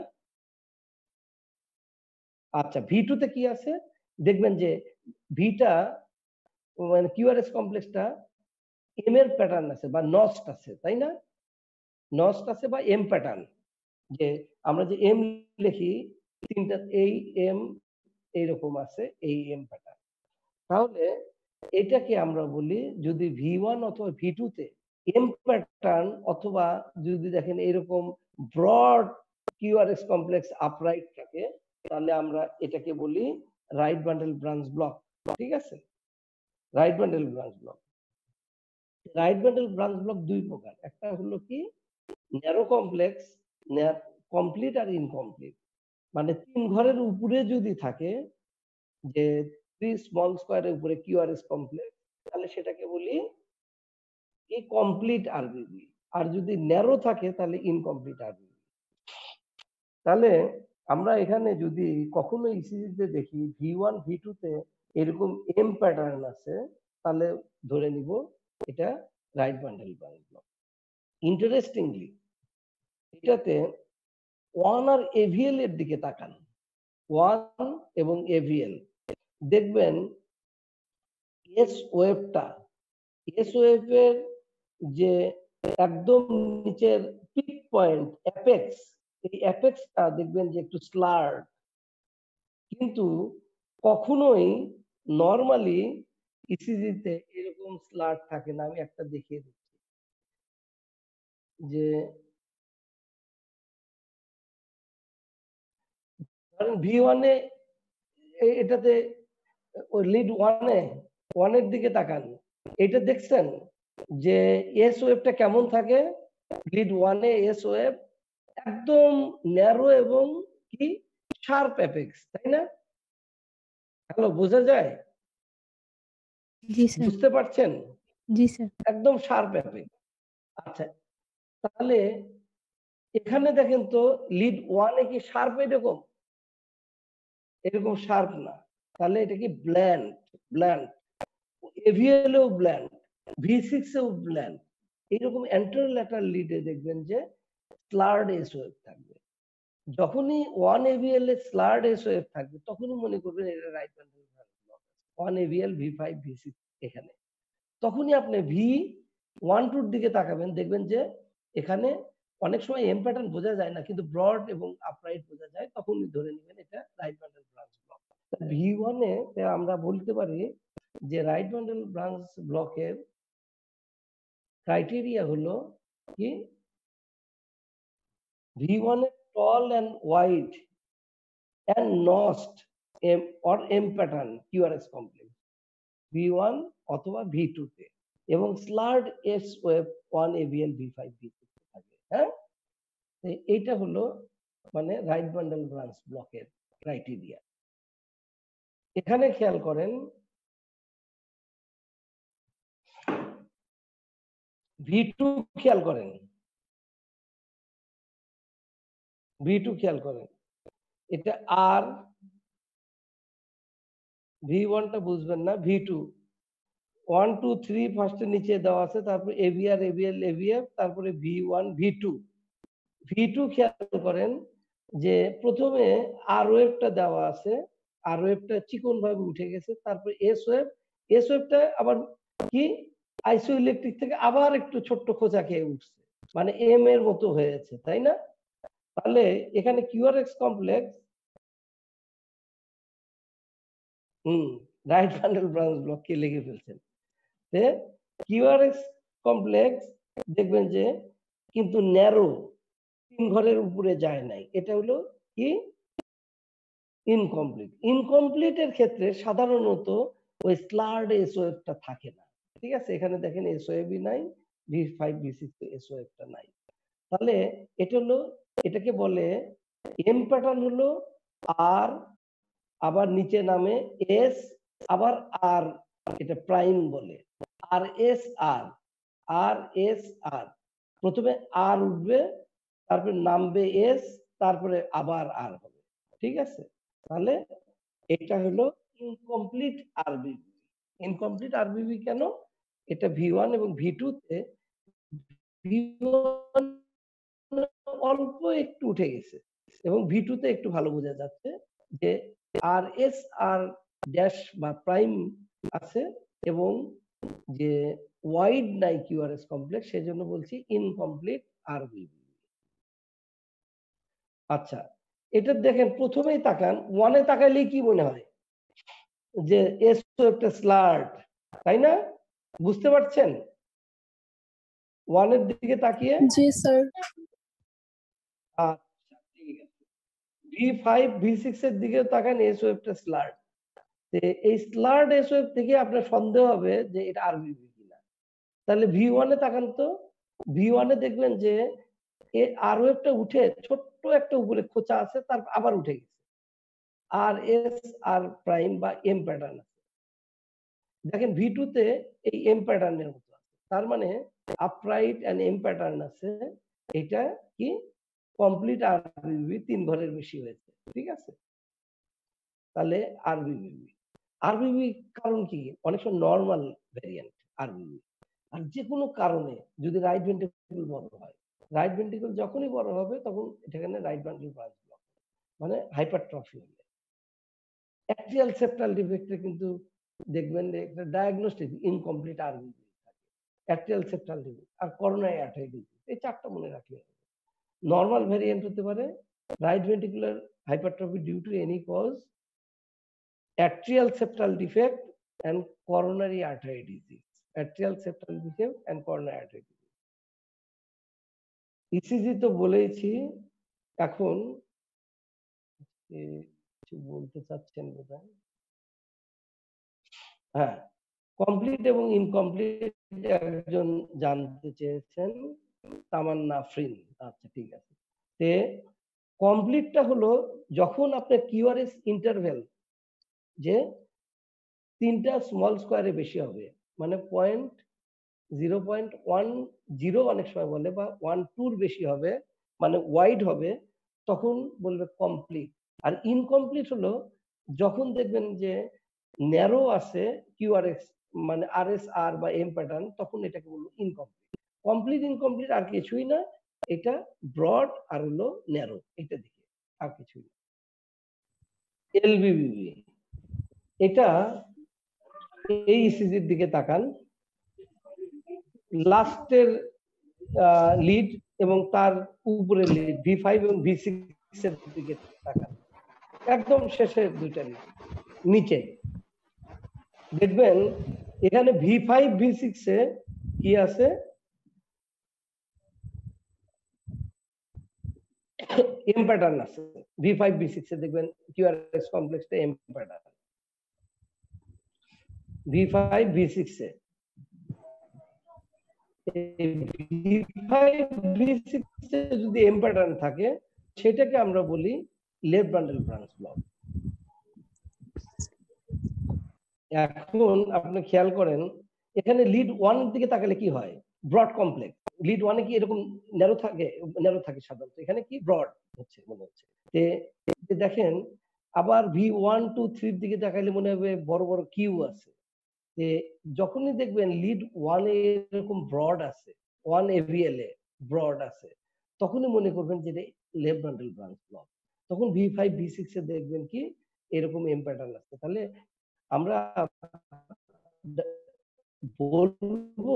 Speaker 1: আচ্ছা ভি টু তে কি আছে? দেখবেন যে ভিটা মানে কিউআরএস কমপ্লেক্সটা এম এর প্যাটার্ন আছে বা নস্ট আছে, তাই না? নস্ট আছে বা এম প্যাটার্ন যে আমরা যে এম লিখি, তিনটা, এই এম এইরকম আছে, এই এম প্যাটার্ন তাহলে এটাকে আমরা বলি যদি ভি ওয়ান অথবা ভি টু তে এম প্যাটার্ন অথবা যদি দেখেন এরকম ব্রড কিউআরএস কমপ্লেক্স আপরাইট থাকে তাহলে আমরা এটাকে বলি রাইট বান্ডেল ব্রাঞ্চ ব্লক ঠিক আছে? Right bundle branch block right bundle branch block দুই প্রকার। একটা হলো কি? ন্যারো কমপ্লেক্স কমপ্লিট আর ইনকমপ্লিট মানে তিন ঘরের উপরে যদি থাকে, যে থ্রি স্মল স্কোয়ারের উপরে কিউআরএস কমপ্লেক্স তাহলে সেটাকে বলি কি? কমপ্লিট আরবিবি আর যদি ন্যারো থাকে, তাহলে ইনকমপ্লিট আরবিবি তাহলে আমরা এখানে যদি কখনো ইসিজিতে দেখি ভি ওয়ান ভি টু তে এরকম এম প্যাটার্ন আছে, তাহলে ধরে নিব এটা রাইট বান্ডেল ব্রাঞ্চ ইন্টারেস্টিংলি এটাতে ওয়ান আর এভিএল এর দিকে তাকান। ওয়ান এবং এভিএল দেখবেন এস ওয়েভটা এস ওয়েভের যে একদম নিচের পিক পয়েন্ট অ্যাপেক্স এই দেখবেন যে একটু স্লার্ড কিন্তু কখনোই নর্মালি ইসিজিতে এরকম স্লার্ট থাকে না। আমি একটা দেখিয়ে দিচ্ছি। যে ধরেন ভি ওয়ানে এটাতে ওই লিড ওয়ানে ওয়ানের দিকে তাকান। এটা দেখছেন যে এস ওয়েভটা কেমন থাকে? লিড ওয়ানে এস ওয়েভ একদম ন্যারো এবং কি? শার্প অ্যাপেক্স তাই না? হ্যালো বোঝা যায়?
Speaker 4: জি স্যার।
Speaker 1: বুঝতে পারছেন?
Speaker 4: জি স্যার।
Speaker 1: একদম শার্প অ্যাপেক্স আচ্ছা তাহলে এখানে দেখেন তো লিড ওয়ানে কি শার্প এরকম? এরকম শার্প না। তাহলে এটা কি ব্ল্যান্ড ব্ল্যান্ড এও ব্ল্যান্ড ভি সিক্স এও ব্ল্যান্ড এইরকম অ্যান্টারল্যাটার লিডে দেখবেন যে স্লার্ড এস ওয়েভ থাকবে। যখনই ওয়ান এভিএল এ স্লার্ড এস ওয়েভ থাকবে, তখনই মনে করবেন এটা right one aVL V five V six এখানে। তখনই আপনি ভি ওয়ান টুর দিকে তাকাবেন, দেখবেন যে এখানে অনেক সময় এম প্যাটার্ন বোঝা যায় না, কিন্তু ব্রড এবং আপরাইট বোঝা যায়, তখনই ধরে নেবেন এটা right bundle branch block V ওয়ানে আমরা বলতে পারি যে রাইট ব্যান্ডেল ব্রাঞ্চ ব্লকের ক্রাইটেরিয়া হলো কি? ভি ওয়ানে tall and wide and notched M or M pattern QRS complex V one অথবা ভি টু তে। এবং slurred S wave one aVL V five V থাকে হ্যাঁ? এইটা হলো মানে রাইট বান্ডেল ব্রাঞ্চ ব্লকের ক্রাইটেরিয়া এখানে খেয়াল করেন ভি টু খেয়াল করেন। ভি টু খেয়াল করেন। এটা আর ভি ওয়ানটা বুঝবেন না V two one two three ফার্স্টে নিচে দেওয়া আছে, তারপরে এভিআর এভিএল এভিএফ তারপরে V one V two V two খেয়াল করেন যে প্রথমে আর ওয়েভটা দেওয়া আছে আর ওয়েভটা চিকন ভাবে উঠে গেছে, তারপরে এস ওয়েভ এস ওয়েভটা আবার কি? আইসো ইলেকট্রিক থেকে আবার একটু ছোট্ট খোঁচা খেয়ে উঠছে। মানে এম এর মতো হয়েছে তাই না? তাহলে এখানে QRS complex hmm right bundle branch block কে লিখে ফেলছেন। কিউআরএক্স কমপ্লেক্স দেখবেন যে কিন্তু ন্যারো তিন ঘরের উপরে যায় নাই। এটা হলো কি? ইনকমপ্লিট ইনকমপ্লিটের ক্ষেত্রে সাধারণত ওই স্লার্ড এস ওয়েভটা থাকে না। ঠিক আছে? এখানে দেখেন এস ওয়েভই নাই V five V six S ওয়েভটা নাই। তাহলে এটা হলো এটাকে বলে এম প্যাটার্ন হলো আর আবার নিচে নামে এস আবার আর এটা প্রাইম বলে। আর এস আর আর এস আর প্রথমে আর উঠবে, তারপরে নামবে এস তারপরে আবার আর হবে। ঠিক আছে? তাহলে এটা হলো ইনকমপ্লিট আরবিবি ইনকমপ্লিট আরবিবি কেন? এটা ভি ওয়ান এবং ভি টু তে ভি অল্প একটু উঠে গেছে। এবং ভি টু তে একটু ভালো বোঝা যাচ্ছে যে আর এস আর ড্যাশ বা প্রাইম আছে এবং যে ওয়াইড নাই কিউআরএস কমপ্লেক্স সেজন্য বলছি ইনকমপ্লিট আরবিবি আচ্ছা এটা দেখেন প্রথমেই তাকান ওয়ানে তাকাইলেই কি মনে হয়? যে এস তো একটা স্লার্ট তাই না? বুঝতে পারছেন? ওয়ানের দিকে তাকিয়ে?
Speaker 6: জি স্যার
Speaker 1: আছে ভি ফাইভ ভি সিক্স এর দিকে তাকান এস স্লার্ট এই স্লার্ট এস থেকে আপনার সন্দেহ হবে যে এটা কিনা। তাহলে তাকান তো। ভি ওয়ানে দেখবেন যে আর উঠে ছোট্ট একটা উপরে খোঁচা আছে, তার আবার উঠে গেছে। আর এস আর প্রাইম বা এম প্যাটার্ন আছে। দেখেন ভি তে এই এম প্যাটার্নের মতো আছে। তার মানে আপরাইট এন্ড এম প্যাটার্ন আছে। এটা কি? কমপ্লিট আরবিবি তিন ঘরের বেশি হয়েছে, ঠিক আছে? তাহলে আরবিবি আরবিবি কারণ কি? অনেক সময় নর্মাল ভ্যারিয়েন্ট আরবিবি আর যে কোনো কারণে যদি রাইট ভেন্ট্রিকল বড় হয় রাইট ভেন্ট্রিকল যখনই বড় হবে তখন এখানে রাইট ভেন্ট্রিকল ব্রাঞ্চ ব্লক মানে হাইপারট্রফি হবে। অ্যাক্টিয়াল সেপ্টাল ডিফেক্টে কিন্তু দেখবেন যে একটা diagnostic incomplete RBBB atrial septal defect আর করোনায় অ্যাটাইটিস এই চারটা মনে রাখলে নর্মাল ভ্যারিয়েন্ট হতে পারে right ventricular hypertrophy due to any cause atrial septal defect and coronary artery disease atrial septal defect and coronary artery disease ECG তো বলেইছি, এখন বলতে চাচ্ছেন বোধ হ্যাঁ কমপ্লিট এবং ইনকমপ্লিট একজন জানতে চেয়েছেন। তামান্না আফরিন আচ্ছা ঠিক আছে। তে কমপ্লিটটা হলো যখন আপনার কিউআরএস ইন্টারভেল যে তিনটা স্মল স্কোয়ারে বেশি হবে মানে point zero point one zero অনেক সময় বলে বা ওয়ান টুর বেশি হবে মানে ওয়াইড হবে, তখন বলবে কমপ্লিট। আর ইনকমপ্লিট হলো যখন দেখবেন যে ন্যারো আছে কিউআরএস মানে আর এস আর বা এম প্যাটার্ন, তখন এটাকে বলব ইনকমপ্লিট। কমপ্লিট ইনকমপ্লিট আর কিছুই না এটা ব্রড আর হলো ন্যারো এটা দিকে, আর কিছুই না এলবিবিবি এটা এই ইসিজির দিকে তাকান। লাস্টের লিড এবং তার উপরে লিড ভি ফাইভ এবং ভি সিক্স এর দিকে তাকান। একদম শেষের দুইটা লিড নিচে। দেখবেন, এখানে ভি ফাইভ ভি সিক্স এ কি আছে? এম প্যাটার্ন আছে। ভি ফাইভ ভি সিক্স এ দেখবেন QRS কমপ্লেক্সটা M pattern V five V six যদি এম প্যাটার্ন থাকে, সেটাকে আমরা বলি লেফট বান্ডেল ব্রাঞ্চ ব্লক এখন আপনি খেয়াল করেন, এখানে লিড ওয়ান দিকে তাকালে কি হয়? ব্রড কমপ্লেক্স লিড ওয়ানে কি এরকম ন্যারো থাকে ন্যারো থাকে সাধারণত। এখানে কি ব্রড হচ্ছে মনে হচ্ছে। দেখেন, আবার ভি ওয়ান টু থ্রির দিকে দেখাইলে মনে হবে বড় বড় কিউ আছে। যখনই দেখবেন লিড ওয়ানে এরকম ব্রড আছে ওয়ান এভিএল এ ব্রড আছে, তখনই মনে করবেন যে লেফট বান্ডেল ব্রাঞ্চ ব্লক তখন ভি ফাইভ ভি সিক্স এ দেখবেন কি এরকম এম প্যাটার্ন আছে। তাহলে আমরা বলব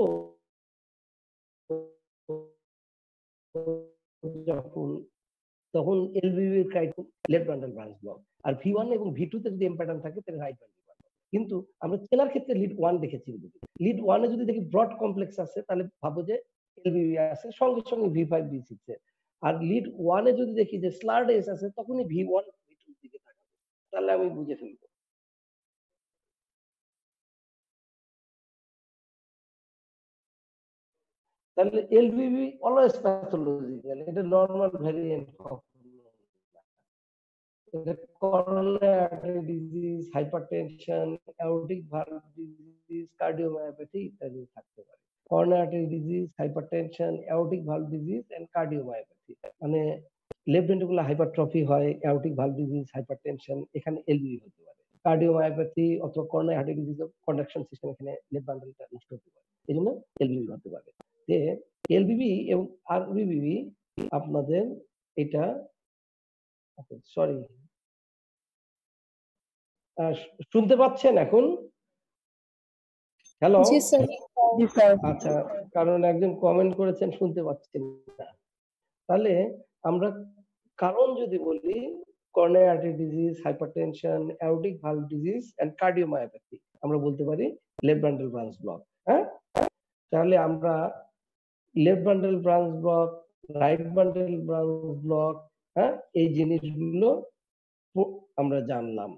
Speaker 1: যখন, তখন LBBB criteria left branch block আর ভি ওয়ান এবং ভি টু যদি থাকে, তাহলে রাইট কিন্তু আমরা চেনার ক্ষেত্রে লিড ওয়ান দেখেছি লিড ওয়ানে যদি দেখি ব্রড কমপ্লেক্স আছে, তাহলে ভাবো যে এলবিবি আছে, সঙ্গে সঙ্গে ভি ফাইভ ভি সিক্স আর লিড ওয়ানে যদি দেখি যে স্লার্ড এস আছে, তখনই ভি ওয়ান ভি টুর দিকে তাকাবো। তাহলে আমি বুঝে ফেলব। তাহলে এলবিবি অলওয়েজ প্যাথোলজিক্যাল এটা normal variant disease hypertension disease cardiomyopathy হয় হাইপারটেনশন এখানে হতে পারে। অথবা coronary artery disease conduction system এখানে নষ্ট হতে পারে। এই জন্য এলবিবি হতে পারে। যে এলবিবি এবং আরবিবি আপনাদের এটা সরি শুনতে পাচ্ছেন এখন? হ্যালো আচ্ছা কারণ একজন কমেন্ট করেছেন শুনতে পাচ্ছেন না। তাহলে আমরা কারণ যদি বলি artery disease hypertension aortic valve disease and cardiomyopathy আমরা বলতে পারি লেফট বান্ডেল ব্রাঞ্চ ব্লক হ্যাঁ? তাহলে আমরা left bundle branch block right bundle branch block হ্যাঁ? এই জিনিসগুলো আমরা জানলাম।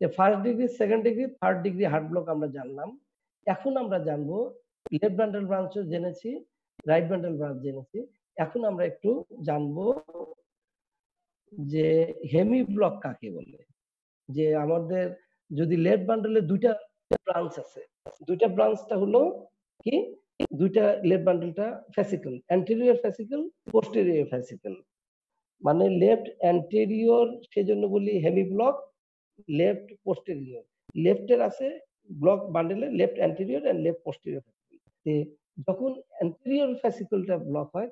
Speaker 1: First degree second degree third degree heart block আমরা জানলাম। এখন আমরা জানব লেফট বান্ডেল ব্রাঞ্চও জেনেছি রাইট বান্ডেল ব্রাঞ্চ জেনেছি। এখন আমরা একটু জানব যে হেমি ব্লক কাকে বলে? যে আমাদের যদি লেফট বান্ডেলে দুইটা ব্রাঞ্চ আছে। দুইটা ব্রাঞ্চটা হলো কি? দুইটা left বান্ডেলটা fascicle anterior fascicle posterior fascicle মানে লেফট অ্যান্টেরিয়র সেজন্য বলি হেমি ব্লক লেফট পোস্টেরিয়র লেফটের আছে block বান্ডেলে left anterior and left posterior যখন অ্যান্টেরিয়র ফ্যাসিকলটা ব্লক হয়,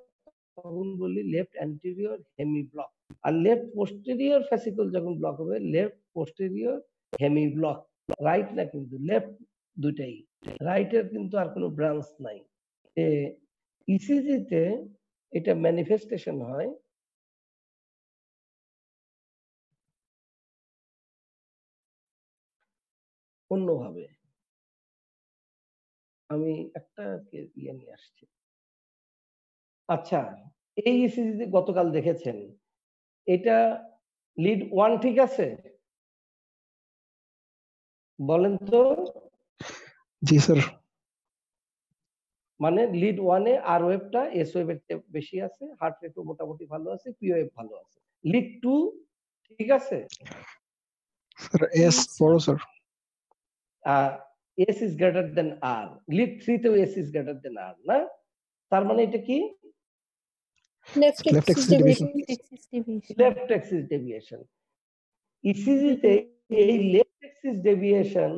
Speaker 1: তখন বলি লেফট অ্যান্টেরিয়র হেমি ব্লক আর লেফট পোস্টেরিয়র ফ্যাসিকল যখন ব্লক হবে, left posterior hemi block right না কিন্তু লেফট দুইটাই। রাইটের কিন্তু আর কোনো ব্রাঞ্চ নাই। ইসিজিতে এটা ম্যানিফেস্টেশন হয়। অন্যভাবে। আমি একটা ইয়ে নিয়ে আসছি। আচ্ছা এই ইসিজিতে গতকাল দেখেছেন? এটা লিড ওয়ান ঠিক আছে? বলেন তো।
Speaker 8: জি স্যার।
Speaker 1: মানে লিড ওয়ানে আর ওয়েভটা এস ওয়েভের চেয়ে বেশি আছে হার্ট রেটও মোটামুটি ভালো আছে পি ওয়েভ ভালো আছে। লিড টু ঠিক আছে?
Speaker 8: স্যার এস বড় sir.
Speaker 1: S is greater than R lead থ্রিতেও S is greater than R না? তার মানে এটা কি?
Speaker 7: Left axis
Speaker 8: deviation.
Speaker 1: Left axis deviation ইসিজিতে এই লেফট অ্যাক্সিস ডেভিয়েশন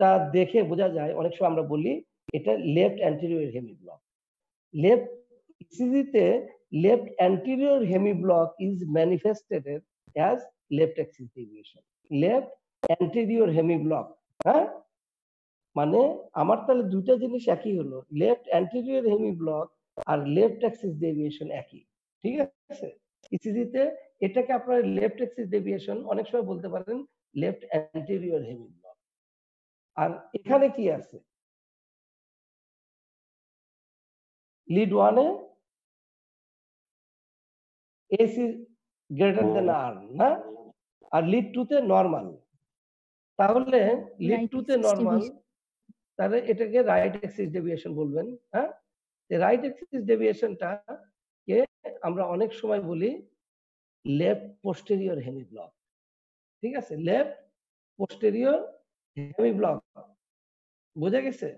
Speaker 1: তা দেখে বোঝা যায়, অনেক সময় আমরা বলি এটা left anterior hemi block left ইসিজিতে left anterior hemi block is manifested as left axis deviation left anterior hemi block হ্যাঁ? মানে আমার তাহলে দুটা জিনিস একই হলো লেফট অ্যান্টেরিয়র হেমি ব্লক আর লেফট অ্যাক্সিস ডেভিয়েশন একই, ঠিক আছে? ইসিজিতে এটাকে আপনার লেফট অ্যাক্সিস ডেভিয়েশন অনেক সময় বলতে পারেন লেফট অ্যান্টেরিয়র হেমি ব্লক আর এখানে কি আছে? লিড ওয়ানে এসি গ্রেটার দেন আর না? আর লিড টু তে নর্মাল তাহলে লিড টু তে নর্মাল. তাহলে এটাকে রাইট অ্যাক্সিস ডেভিয়েশন বলবেন হ্যাঁ? রাইট অ্যাক্সিস ডেভিয়েশনটা কে আমরা অনেক সময় বলি লেফট পোস্টেরিয়র হেমি ব্লক ঠিক আছে? লেফট পোস্টেরিয়র হেমি ব্লক বোঝা গেছে?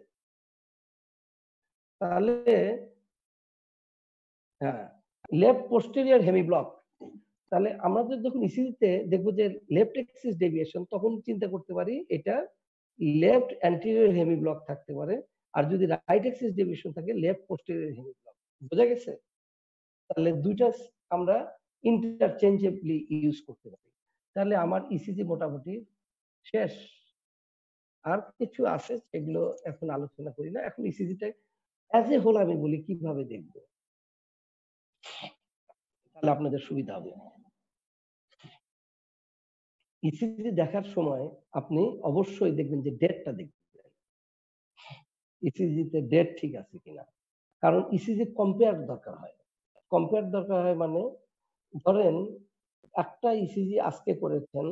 Speaker 1: তাহলে হ্যাঁ লেফট পোস্টেরিয়র হেমি ব্লক তাহলে আমরা তো যখন ইসিজিতে দেখব যে লেফট এক্সিস ডেভিয়েশন তখন চিন্তা করতে পারি এটা লেফট অ্যান্টিরিয়র হেমি ব্লক থাকতে পারে। আর যদি রাইট এক্সিস ডেভিয়েশন থাকে লেফট পোস্টেরিয়র হেমি ব্লক বোঝা গেছে? তাহলে দুইটা আমরা ইন্টারচেঞ্জেবলি ইউজ করতে পারি। তাহলে আমার ইসিজি মোটামুটি শেষ। আর কিছু আছে সেগুলো এখন আলোচনা করি না। এখন ইসিজিটা অ্যাজ এ হোল আমি বলি কীভাবে দেখব। তাহলে আপনাদের সুবিধা হবে। ইসিজি দেখার সময় আপনি অবশ্যই দেখবেন যে ডেটটা দেখবেন ইসিজিতে ডেট ঠিক আছে কিনা। কারণ ইসিজি কম্পেয়ার দরকার হয়। কম্পেয়ার দরকার হয় মানে ধরেন একটা ইসিজি আজকে করেছেন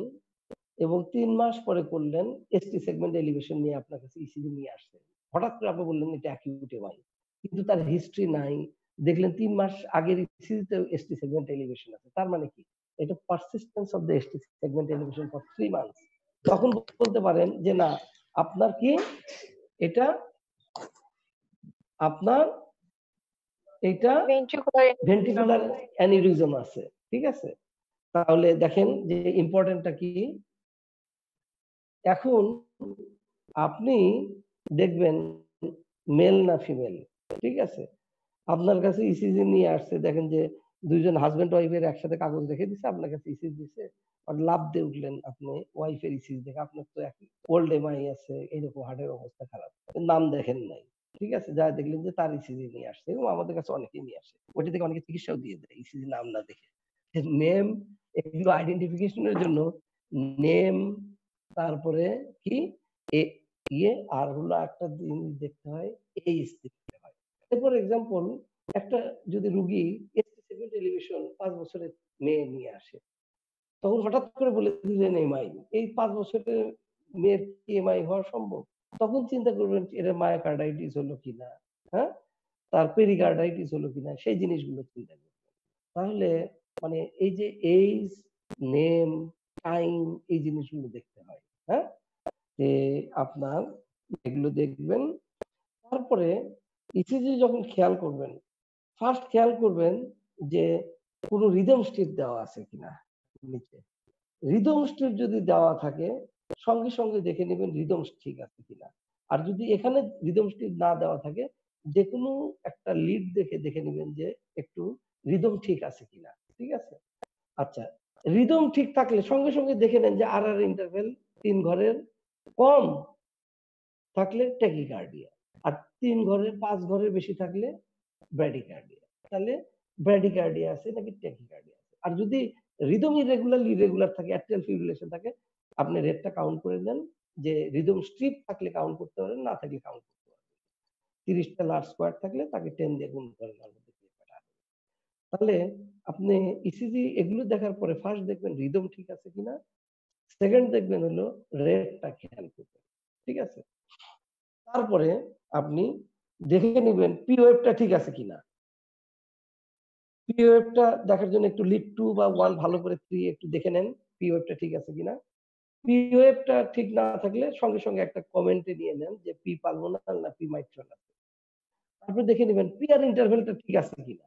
Speaker 1: এবং তিন মাস পরে করলেন এসটি সেগমেন্ট এলিভেশন নিয়ে আপনার কাছে ইসিজি নিয়ে আসছে। হঠাৎ করে আপনি বললেন এটা অ্যাকিউট এমআই কিন্তু তার হিস্ট্রি নাই। দেখলেন তিন মাস আগের ইসিজিতে এসটি সেগমেন্ট এলিভেশন আছে। তার মানে কি? এটা persistence of the ST segment elevation for three months তখন বলতে পারেন যে না আপনার কি এটা আপনার এটা ভেন্টিকুলার অ্যানিউরিজম আছে। ঠিক আছে? তাহলে দেখেন যে ইম্পর্টেন্টটা কি? এখন আপনি দেখবেন মেল না ফিমেল ঠিক আছে? আপনার কাছে ইসিজি নিয়ে আসছে, দেখেন যে দুইজন হাজবেন্ড ওয়াইফের একসাথে কাগজ রেখে দিছে, আপনার কাছে ইসিজি দিছে আর লাভ দিয়ে উঠলেন আপনি ওয়াইফের ইসিজি দেখে, আপনার তো একই। ওল্ড এমআই আছে এরকম হার্টের অবস্থা খারাপ, নাম দেখেন নাই, ঠিক আছে? যা দেখলেন যে তার ইসিজি নিয়ে আসছে এবং আমাদের কাছে অনেকেই নিয়ে আসে, ওইটা থেকে অনেকে চিকিৎসাও দিয়ে দেয় ইসিজি নাম না দেখে। নেম এগুলো আইডেন্টিফিকেশনের জন্য নেম তারপরে কি? ইয়ে আর হলো একটা জিনিস দেখতে হয় এইজ দেখতে হয়। ফর এক্সাম্পল একটা যদি রুগী টেলিভিশন পাঁচ বছরের মেয়ে নিয়ে আসে, তখন হঠাৎ করে বলে দিলেন এমআই এই পাঁচ বছরের মেয়ের কি এমআই হওয়া সম্ভব? তখন চিন্তা করবেন এটা মায়াকার্ডাইটিস হলো কিনা হ্যাঁ? তার পেরিকার্ডাইটিস হলো কিনা সেই জিনিসগুলো চিন্তা করবেন। তাহলে মানে এই যে এইজ নেম টাইম এই জিনিসগুলো দেখতে হয় হ্যাঁ? যে আপনার এগুলো দেখবেন, তারপরে ইসিজি যখন খেয়াল করবেন ফার্স্ট খেয়াল করবেন যে কোনো রিদম স্ট্রিপ দেওয়া আছে কিনা নিচে। রিদম স্ট্রিপ যদি দেওয়া থাকে, সঙ্গে সঙ্গে দেখে নেবেন রিদম ঠিক আছে কিনা। আর যদি এখানে রিদম স্ট্রিপ না দেওয়া থাকে যে কোনো একটা লিড দেখে দেখে নেবেন যে একটু রিদম ঠিক আছে কিনা। ঠিক আছে? আচ্ছা রিদম ঠিক থাকলে সঙ্গে সঙ্গে দেখে নেন যে আর আর ইন্টারভেল তিন ঘরের কম থাকলে ট্যাকিকার্ডিয়া আর তিন ঘরের পাঁচ ঘরের বেশি থাকলে ব্র্যাডিকার্ডিয়া তাহলে ব্র্যাডিকার্ডিয়া আছে নাকি ট্যাকিকার্ডিয়া আছে? আর যদি রিদম ইরেগুলার ইরেগুলার থাকে অ্যাট্রিয়াল ফিব্রিলেশন থাকে, আপনি রেটটা কাউন্ট করে দেন যে রিদম স্ট্রিপ থাকলে কাউন্ট করতে পারেন, না থাকলে কাউন্ট করতে পারেন। তিরিশটা লার্জ স্কোয়ার থাকলে তাকে টেন দিয়ে গুণ করেন ওর মধ্যে দিয়ে পাঠান। তাহলে আপনি ইসিজি এগুলো দেখার পরে ফার্স্ট দেখবেন রিদম ঠিক আছে কিনা। সেকেন্ড দেখবেন হলো রেটটা খেয়াল করবেন, ঠিক আছে? তারপরে আপনি দেখে নেবেন পি ওয়েবটা ঠিক আছে কিনা। পি ওয়েবটা দেখার জন্য একটু লিড টু বা ওয়ান ভালো করে থ্রি একটু দেখে নেন পি ওয়েবটা ঠিক আছে কিনা। পি ওয়েবটা ঠিক না থাকলে সঙ্গে সঙ্গে একটা কমেন্টে নিয়ে নেন যে পি পালমোনাল না পি মাইট্রাল আছে। তারপরে দেখে নেবেন পি আর ইন্টারভেলটা ঠিক আছে কিনা।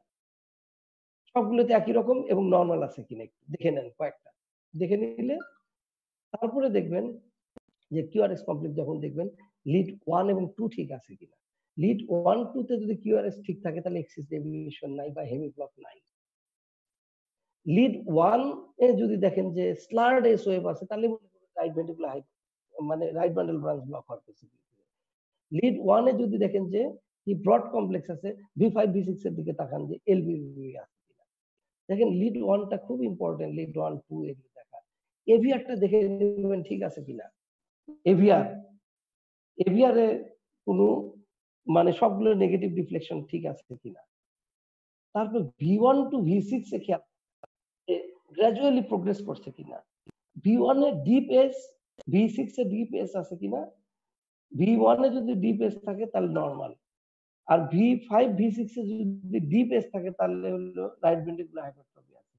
Speaker 1: সবগুলোতে একই রকম এবং নর্মাল আছে কিনা একটু দেখে নেন কয়েকটা। দেখে নিলে তারপরে দেখবেন যে কিউআরএস কমপ্লিট যখন দেখবেন লিড ওয়ান এবং টু ঠিক আছে কিনা। লিড ওয়ান টু তে যদি কিউআরএস ঠিক থাকে, তাহলে এক্সিস ডেভিয়েশন নাই বা হেমি ব্লক নাই। লিড ওয়ান এ যদি দেখেন যে স্লার্ড এস ওয়েভ আছে, তাহলে রাইট ভেন্ট্রিকুলার হাই মানে রাইট বান্ডেল ব্রাঞ্চ ব্লক হওয়ার পসিবিলিটি লিড ওয়ান এ যদি দেখেন যে, কি ব্রড কমপ্লেক্স আছে ভি ফাইভ ভি সিক্স এর দিকে তাকান যে এলবিবি আছে। দেখেন লিড ওয়ানটা খুব ইম্পর্টেন্ট লিড ওয়ান টু এগুলো দেখা। এভিআরটা দেখে নেবেন ঠিক আছে কিনা? এভিআর এভিআর কোনো মানে সবগুলো নেগেটিভ ডিফ্লেকশন ঠিক আছে কিনা? তারপর V one two V six এ খেয়াল গ্রাজুয়ালি প্রোগ্রেস করছে কিনা? ভি ওয়ান এ ডিপ এস ভি সিক্স এ ডিপ এস আছে কিনা? ভি ওয়ান এ যদি ডিপ এস থাকে তাহলে নর্মাল আর ভি ফাইভ ভি সিক্স যদি ডিপ এস থাকে, তাহলে হলো রাইট ভেন্ট্রিকুলার হাইপারট্রফি আছে।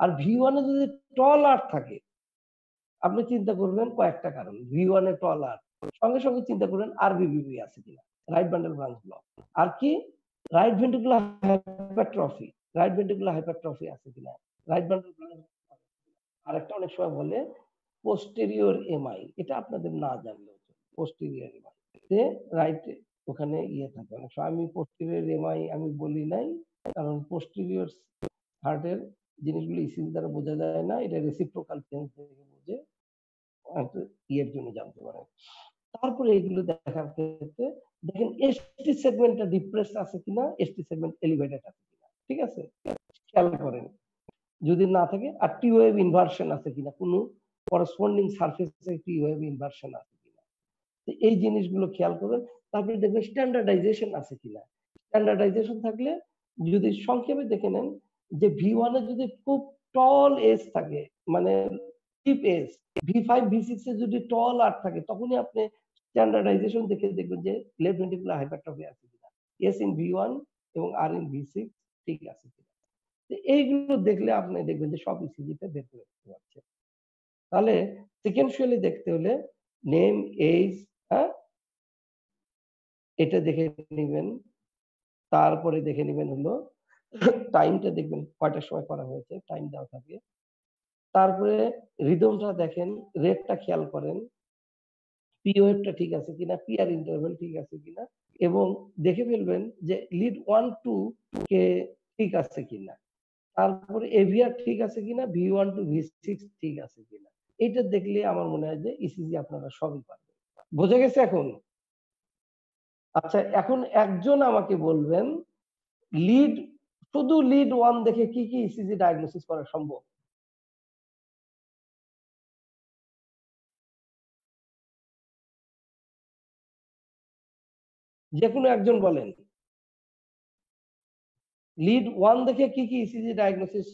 Speaker 1: আর ভি ওয়ান যদি টল আর থাকে, আপনি চিন্তা করবেন কয়েকটা কারণ। ভি ওয়ান টল আর সঙ্গে সঙ্গে চিন্তা করবেন আর বিবিবি আছে কিনা রাইট বান্ডেল ব্রাঞ্চ ব্লক আর কি? Right ventricular hypertrophy right ventricular hypertrophy আছে কিনা রাইট বান্ডেল ব্রাঞ্চ আর একটা অনেক সময় বলে পোস্টেরিয়র এমআই এটা আপনাদের না জানলেও পোস্টেরিয়র এমআই রাইট ওখানে ইয়ে থাকে। অনেক সময় আমি পোস্টেরিয়র এমআই আমি বলি নাই, কারণ পোস্টেরিয়র হার্টের জিনিসগুলো ইসিজি দ্বারা বোঝা যায় না, এটা রেসিপ্রোকাল চেঞ্জ থেকে বুঝে ইয়ের জন্য জানতে পারে। তারপরে এগুলো দেখার ক্ষেত্রে দেখেন এসটি সেগমেন্টটা ডিপ্রেস আছে কিনা এসটি সেগমেন্ট এলিভেটেড আছে কিনা, ঠিক আছে? খেয়াল করেন। যদি না থাকে, আর টি ওয়েভ ইনভার্সন আছে কিনা, কোনো করসপন্ডিং সারফেসে টি ওয়েভ ইনভার্সন আছে কিনা। এই জিনিসগুলো খেয়াল করবেন। তারপরে দেখবেন স্ট্যান্ডার্ডাইজেশন আছে কিনা? স্ট্যান্ডার্ডাইজেশন থাকলে যদি সংক্ষেপে দেখে নেন যে ভি ওয়ানে যদি খুব টল এজ থাকে মানে deep S V five V six এ যদি টল আর থাকে, তখনই আপনি স্ট্যান্ডার্ডাইজেশন দেখে দেখবেন যে লেফট ভেন্ট্রিকুলার হাইপারট্রফি আছে কিনা। এস ইন ভি ওয়ান এবং আর ইন ভি সিক্স ঠিক আছে কিনা। এইগুলো দেখলে আপনি দেখবেন যে সব ইসিজিতে বের করে দিতে পারছে তাহলে সিকেন্সুয়ালি দেখতে হলে নেম এজ হ্যাঁ? এটা দেখে নেবেন, তারপরে দেখে নেবেন হলো টাইমটা দেখবেন কয়টার সময় করা হয়েছে টাইম দেওয়া থাকে। তারপরে রিদমটা দেখেন রেটটা খেয়াল করেন পিওএফটা ঠিক আছে কিনা পিআর ইন্টারভেল ঠিক আছে কিনা, এবং দেখে ফেলবেন যে লিড ওয়ান টু কে ঠিক আছে কিনা। তারপরে এভিআর ঠিক আছে কিনা V one two V six ঠিক আছে কিনা। এটা দেখলে আমার মনে হয় যে ইসিজি আপনারা সবই পারবেন। বোঝা গেছে এখন? আচ্ছা এখন একজন আমাকে বলবেন লিড শুধু লিড ওয়ান দেখে কি কি ইসিজি ডায়াগনোসিস করা সম্ভব? যে কোনো একজন বলেন। লিড ওয়ান দেখে কি কি ECG diagnosis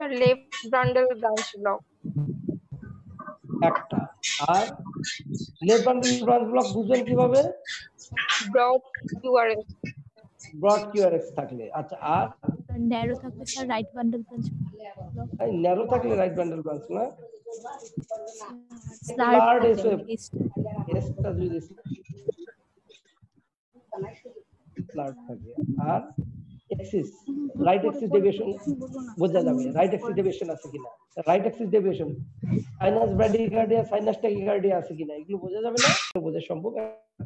Speaker 7: Left bundle branch block.
Speaker 1: একটা। আর লেফট বান্ডেল ব্রাঞ্চ ব্লক বুঝবেন কীভাবে?
Speaker 7: Broad QRS.
Speaker 1: ব্রড কিউআরএক্স থাকলে। আচ্ছা আর?
Speaker 4: ন্যারো থাকলে sir right bundle branch
Speaker 1: narrow থাকলে রাইট বান্ডেল ব্রাঞ্চ না?
Speaker 4: স্লার্ড
Speaker 1: Slurred SF
Speaker 4: থাকে
Speaker 1: এসটা যদি স্লার্ট থাকে আর? রাইট ডেভিয়েশন বোঝা যাবে রাইট ডেভিয়েশন আছে কিনা? Right deviation sinus bradycardia sinus tachycardia আছে কিনা? এগুলো বোঝা যাবে না বোঝা সম্ভব।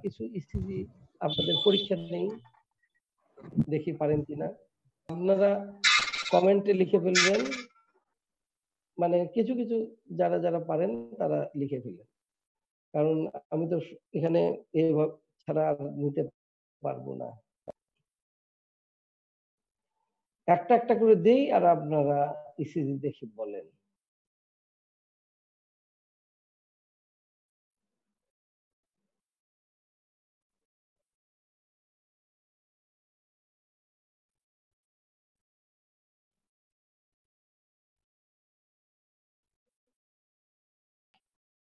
Speaker 1: কিছু ইসিজি আপনাদের পরীক্ষা নেই দেখি পারেন কিনা। আপনারা কমেন্টে লিখে ফেলবেন। মানে কিছু কিছু যারা যারা পারেন তারা লিখে ফেলবেন। কারণ আমি তো এখানে এভাবে ছাড়া আর নিতে পারব না। একটা একটা করে দেই আর আপনারা ইসিজি দেখে বলেন।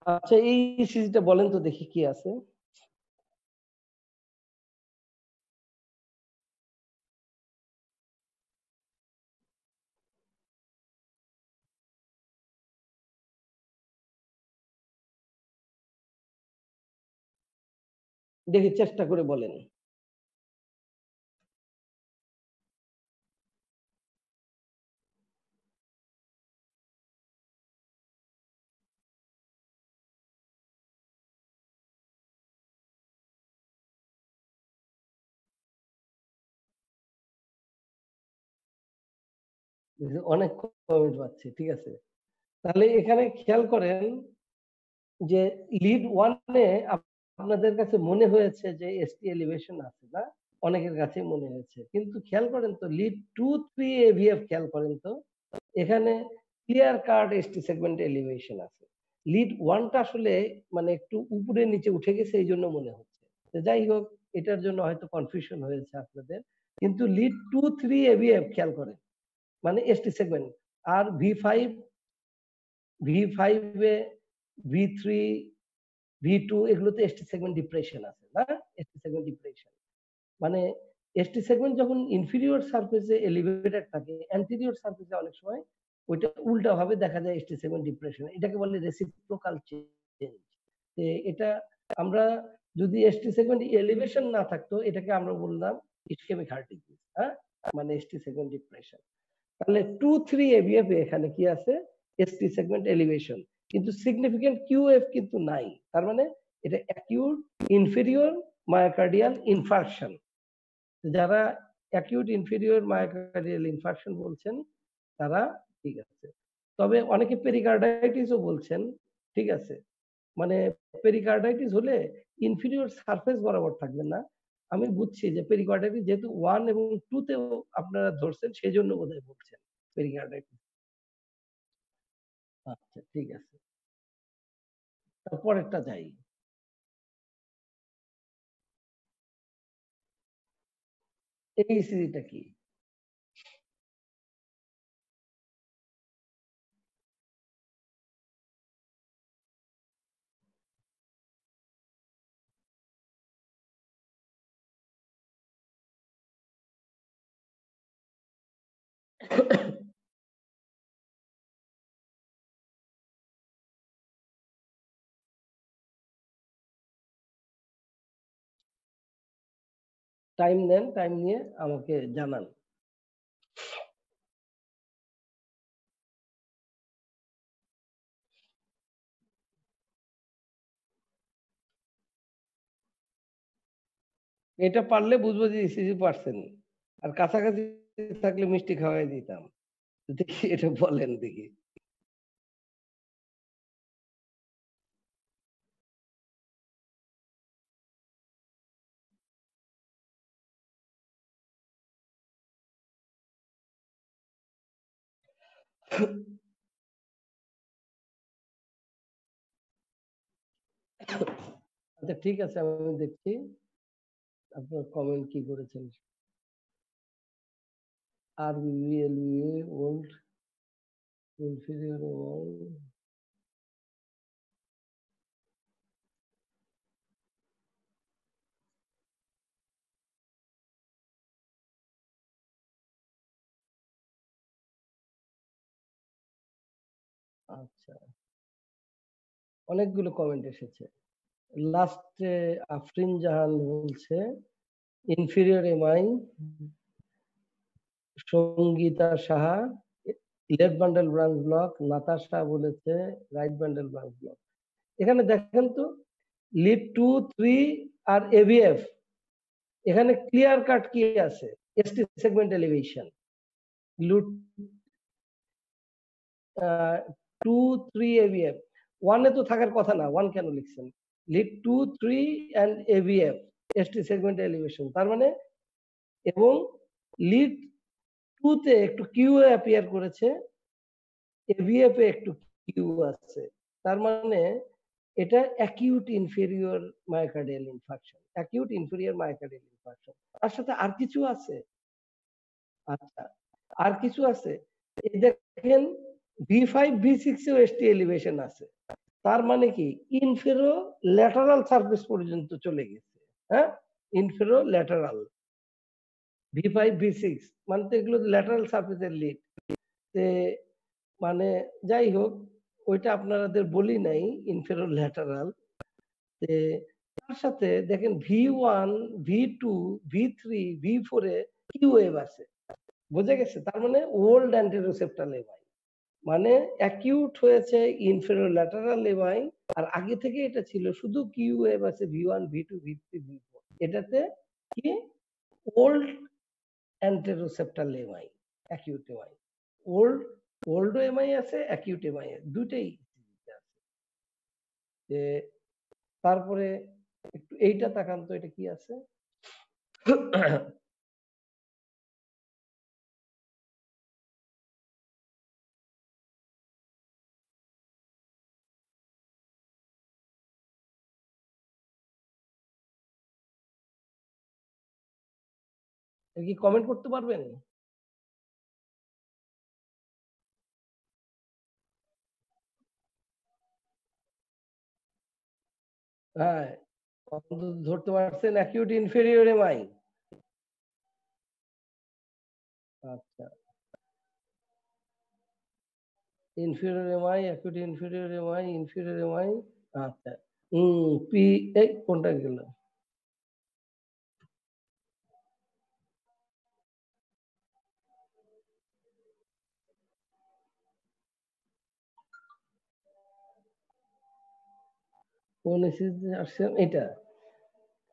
Speaker 1: আচ্ছা এই ইসিজিটা বলেন তো দেখি কি আছে। দেখি চেষ্টা করে বলেন। অনেক কমেন্ট পাচ্ছি, ঠিক আছে? তাহলে এখানে খেয়াল করেন যে লিড ওয়ানে আপনাদের কাছে মনে হয়েছে যে এসটি এলিভেশন আছে না? অনেকের কাছে মনে হয়েছে। কিন্তু খেয়াল করেন তো লিড টু থ্রি এভিএফ খেয়াল করেন তো, এখানে clear cut ST segment elevation আছে। লিড ওয়ানটা আসলে মানে একটু উপরে, নিচে উঠে গেছে এই জন্য মনে হচ্ছে। যাই হোক, এটার জন্য হয়তো কনফিউশন হয়েছে আপনাদের। কিন্তু লিড টু থ্রি এভিএফ খেয়াল করেন। মানে এসটি সেগমেন্ট আর ভি ফাইভ ভি ফাইভে ভি থ্রি ভি টু এগুলোতে এসটি সেগমেন্ট ডিপ্রেশন আছে, না? এসটি সেগমেন্ট ডিপ্রেশন মানে এসটি সেগমেন্ট যখন ইনফিরিয়র সারফেসে এলিভেটেড থাকে অ্যান্টিরিয়র সারফেসে অনেক সময় ওইটা উল্টা ভাবে দেখা যায় এসটি সেগমেন্ট ডিপ্রেশন এটাকে বলে রেসিপ্রোকাল চেঞ্জ এটা আমরা যদি এসটি সেগমেন্ট এলিভেশন না থাকতো, এটাকে আমরা বললাম ইসকেমিক হার্ট ডিজিজ হ্যাঁ? মানে এসটি সেগমেন্ট ডিপ্রেশন তাহলে টু থ্রি এবিএফ এখানে কি আছে? এসটি সেগমেন্ট এলিভেশন কিন্তু সিগনিফিকেন্ট কিউএফ কিন্তু নাই। তার মানে এটা অ্যাকিউট ইনফেরিয়র মায়োকার্ডিয়াল ইনফার্কশন যারা অ্যাকিউট ইনফেরিয়র মায়োকার্ডিয়াল ইনফার্কশন বলছেন, তারা ঠিক আছে। তবে অনেকে পেরিকার্ডাইটিসও বলছেন, ঠিক আছে। মানে পেরিকার্ডাইটিস হলে ইনফিরিয়র সারফেস বরাবর থাকবে না। আমি বুঝছি যে পেরিকার্ডাইটিস যেহেতু ওয়ান এবং টু তেও আপনারা ধরছেন সেই জন্য বোধহয় বলছেন পেরিকার্ডাইটিস আচ্ছা ঠিক আছে। তারপর একটা যাই এই সিরিজটা কি? টাইম নেন টাইম নিয়ে আমাকে জানান। এটা পারলে বুঝব যে ইসিজি পারছেন। আর কাছাকাছি থাকলে মিষ্টি খাওয়াই দিতাম। দেখি এটা বলেন দেখি। আচ্ছা ঠিক আছে আমি দেখছি। আপনার কমেন্ট কি করেছেন? আর বিবিএলবিএ ওল্ড ইনফিরিয়র আচ্ছা। অনেকগুলো কমেন্ট এসেছে। লাস্টে আফরিন জাহান বলছে inferior MI Sangita Saha left bundle branch block Natasha বলেছে রাইট বান্ডেল ব্রাঞ্চ ব্লক এখানে দেখেন তো লিড টু থ্রি আর এভিএফ এখানে ক্লিয়ার কাট কি আছে? ST segment elevation lead two three aVF ওয়ানে তো থাকার কথা না ওয়ান কেন লিখছেন? Lead two three and aVF ST segment elevation তার মানে এবং লিড টুতে একটু কিউ অ্যাপিয়ার করেছে এভিএফ এ একটু কিউ আছে। তার মানে এটা acute inferior myocardial infarction acute inferior myocardial infarction তার সাথে আর কিছু আছে? আচ্ছা আর কিছু আছে? দেখেন ভি ফাইভ ভি সিক্স এও এসটি এলিভেশন আছে। তার মানে কি? ইনফেরো ল্যাটারাল সার্ফেস পর্যন্ত চলে গেছে হ্যাঁ? Inferolateral V five V six মানে তো এগুলো ল্যাটারাল সার্ফেসের লিড মানে যাই হোক, ওইটা আপনাদের বলি নাই ইনফেরো ল্যাটারাল তার সাথে দেখেন V one V two V three V ফোরে কিউ ওয়েভ আছে। বোঝা গেছে? তার মানে ওল্ড অ্যান্টেরোসেপ্টাল এমআই মানে অ্যাকিউট হয়েছে ইনফেরো ল্যাটারাল এমআই আর আগে থেকে এটা ছিল শুধু কিউ ওয়েভ আছে V one V two V three V four এটাতে কি? Old anteroseptal MI acute MI old old MI আছে অ্যাকিউট এমআই দুটেই আছে। যে তারপরে একটু এইটা তাকান তো, এটা কি আছে? কি কমেন্ট করতে পারবেন? হ্যাঁ ধরতে পারছেন? অ্যাকিউট ইনফেরিয়র এমআই আচ্ছা। Inferior MI acute inferior MI inferior MI আচ্ছা। হুম পি, এই কোনটা গেল কোন এটা।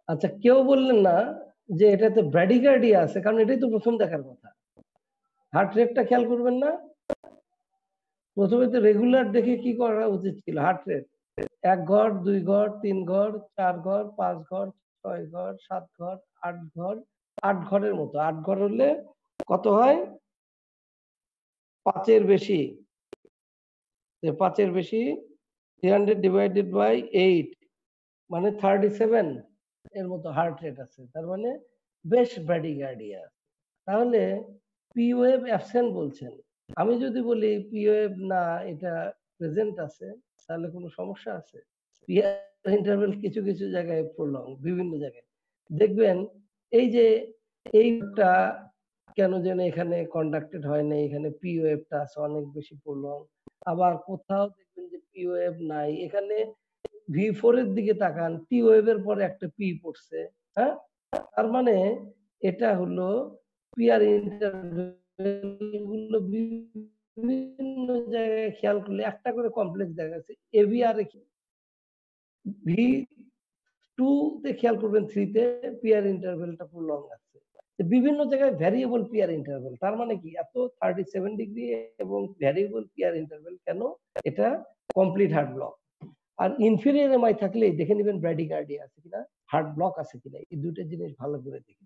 Speaker 1: আচ্ছা কেউ বললেন না যে এটা এটাতে ব্র্যাডিকার্ডিয়া আছে, কারণ এটাই তো প্রথম দেখার কথা। হার্ট রেটটা খেয়াল করবেন না। প্রথমে তো রেগুলার দেখে কি করা উচিত ছিল হার্ট রেট এক ঘর, দুই ঘর, তিন ঘর, চার ঘর, পাঁচ ঘর, ছয় ঘর, সাত ঘর, আট ঘর, আট ঘরের মতো। আট ঘর হলে কত হয়? পাঁচের বেশি। পাঁচের বেশি three hundred divided by eight মানে থার্টি সেভেন এর মতো হার্ট রেট আছে। তার মানে বেশ ব্র্যাডিগার্ডিয়া তাহলে পিওএফ অ্যাবসেন্ট বলছেন। আমি যদি বলি পিওএফ না, এটা প্রেজেন্ট আছে, তাহলে কোনো সমস্যা আছে? ইন্টারভেল কিছু কিছু জায়গায় প্রলং বিভিন্ন জায়গায়। দেখবেন, এই যে এইটা কেন যেন এখানে কন্ডাক্টেড হয় না এখানে পি ওয়েভটা আছে অনেক বেশি প্রলং আবার কোথাও দেখবেন ওয়েভ নাই। এখানে ভি ফোর এর দিকে তাকান টি ওয়েভ এর পরে একটা পি পড়ছে হ্যাঁ? তার মানে এটা হলো পিয়ার ইন্টারভেলগুলো বিভিন্ন জায়গায় খেয়াল করলে একটা করে কমপ্লেক্স জায়গা আছে এভিআর ভি টু তে খেয়াল করবেন থ্রিতে পিয়ার ইন্টারভেলটা খুব লং আছে। তো বিভিন্ন জায়গায় ভ্যারিয়েবল পিয়ার ইন্টারভেল তার মানে কি? এত থার্টি সেভেন ডিগ্রি এবং ভ্যারিয়েবল পিয়ার ইন্টারভেল কেন? এটা কমপ্লিট হার্ড ব্লক আর ইনফিরিয়র এমআই থাকলে দেখে নেবেন ব্র্যাডিকার্ডিয়া আছে কিনা হার্ট ব্লক আছে কিনা, এই দুটো জিনিস ভালো করে দেখে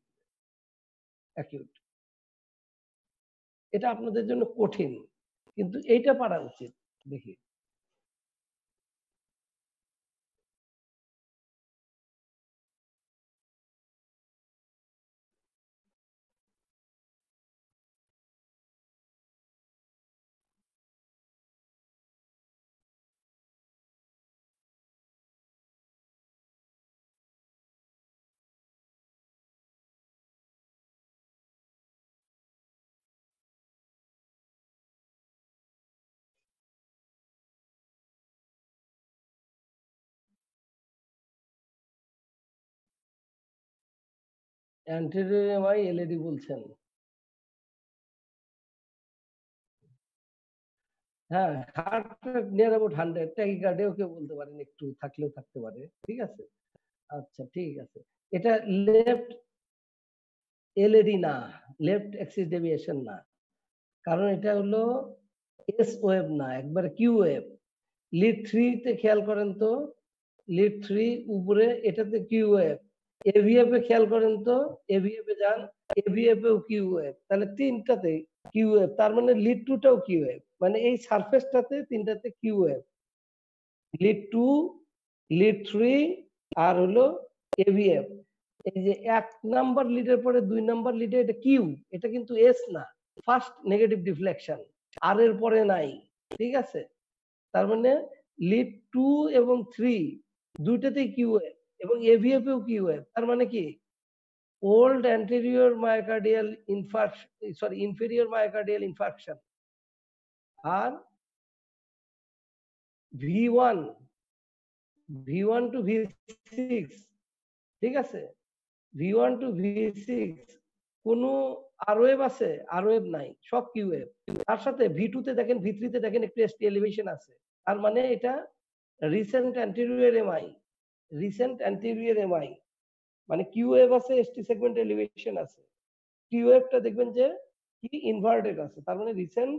Speaker 1: এটা আপনাদের জন্য কঠিন, কিন্তু এইটা পারা উচিত, দেখি। অ্যান্টেরিয়র এমআই এলইডি বলছেন। হ্যাঁ heart rate near about hundred ট্যাকিকার্ডেও কেউ বলতে পারেন একটু, থাকলেও থাকতে পারে, ঠিক আছে? আচ্ছা ঠিক আছে। এটা লেফট এলইডি না লেফট অ্যাক্সিস ডেভিয়েশন না। কারণ এটা হলো এস ওয়েভ না, একবারে কিউ ওয়েভ লিড থ্রিতে খেয়াল করেন তো লিড থ্রি উপরে, এটাতে কিউ ওয়েভ এভিএফ এ খেয়াল করেন তো এভিএফ এ যান এভিএফ এও কিউ ওয়েভ তাহলে তিনটাতে কিউ ওয়েভ তার মানে লিড টুটাও কিউ ওয়েভ মানে এই সারফেসটাতে তিনটাতে Q wave lead two lead three আর হলো এভিএফ এই যে এক নাম্বার লিডের পরে দুই নাম্বার লিডে এটা কিউ এটা কিন্তু এস না ফার্স্ট নেগেটিভ ডিফ্লেকশন আর এর পরে নাই, ঠিক আছে? তার মানে লিড টু এবং থ্রি দুইটাতেই কিউ ওয়েভ এবং এভিএফ এও কিউ ওয়েভ তার মানে কি? Old anterior myocardial infarction sorry inferior myocardial infarction আর V one V one two V six ঠিক আছে? V one two V six কোনো আর ওয়েভ আছে? আর ওয়েভ নাই, সব কিউ ওয়েভ তার সাথে ভি তে দেখেন ভি থ্রি তে দেখেন, একটু এসটি এলিভেশন আছে। তার মানে এটা recent anterior MI recent anterior MI মানে কিউ ওয়েভ আছে এসটি সেগমেন্ট এলিভেশন আছে। কিউ ওয়েভটা দেখবেন যে কি ইনভার্টেড আছে, তার মানে রিসেন্ট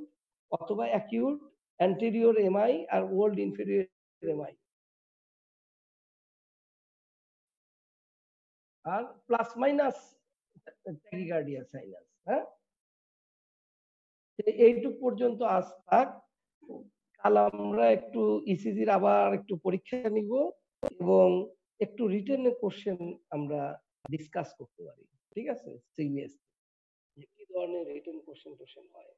Speaker 1: অথবা অ্যাকিউট অ্যান্টেরিয়র এমআই আর ওল্ড ইনফেরিয়র এমআই আর প্লাস মাইনাস ট্যাকিকার্ডিয়া সাইনাস হ্যাঁ? এইটুক পর্যন্ত আজ থাক। কাল আমরা একটু ইসিজির আবার একটু পরীক্ষা নিব। এবং একটু রিটেনের কোশ্চেন আমরা ডিসকাস করতে পারি ঠিক আছে? সিবিএস যে কি ধরনের রিটেন কোশ্চেন টোশ্চেন হয়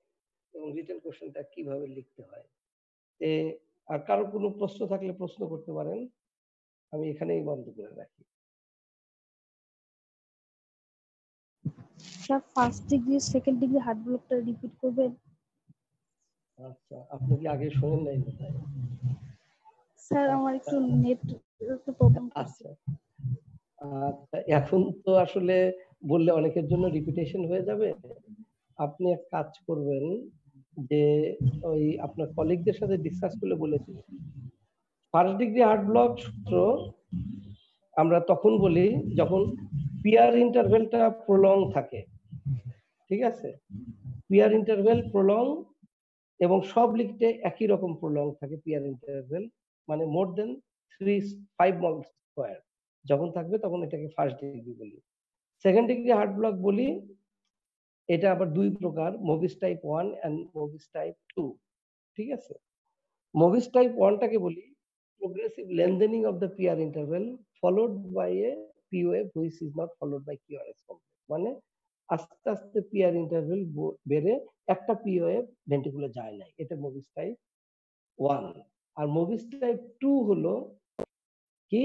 Speaker 1: এবং রিটেন কোশ্চেনটা কীভাবে লিখতে হয়? এ আর কারও কোনো প্রশ্ন থাকলে প্রশ্ন করতে পারেন আমি এখানেই বন্ধ করে রাখি।
Speaker 4: Sir first degree second degree heart ব্লকটা রিপিট করবেন?
Speaker 1: আচ্ছা আপনি কি আগে শোনেন নাই কোথায়
Speaker 4: স্যার আমার একটু নেট একটু প্রবলেম
Speaker 1: আচ্ছা। আচ্ছা এখন তো আসলে বললে অনেকের জন্য রিপিটেশন হয়ে যাবে। আপনি এক কাজ করবেন যে ওই আপনার কলিগদের সাথে ডিসকাস করলে বলেছি ফার্স্ট ডিগ্রি হার্ট ব্লক সূত্র আমরা তখন বলি যখন পিয়ার ইন্টারভেলটা প্রলং থাকে। ঠিক আছে? পিয়ার ইন্টারভেল প্রলং এবং সব লিখতে একই রকম প্রলং থাকে পিয়ার ইন্টারভেল মানে more than three five small square যখন থাকবে তখন এটাকে ফার্স্ট ডিগ্রি বলি। সেকেন্ড ডিগ্রি হার্ট ব্লক বলি, এটা আবার দুই প্রকার Mobitz type one and Mobitz type two ঠিক আছে? মোভিস টাইপ ওয়ানটাকে বলি, progressive lengthening of the PR interval followed by a P wave which is not followed by QRS complex মানে আস্তে আস্তে পিআর ইন্টারভেল বেড়ে একটা পি ওয়েভ ভেন্টিকুলে যায় নাই, এটা মুভিস টাইপ ওয়ান আর মুভিস টাইপ টু হলো কি?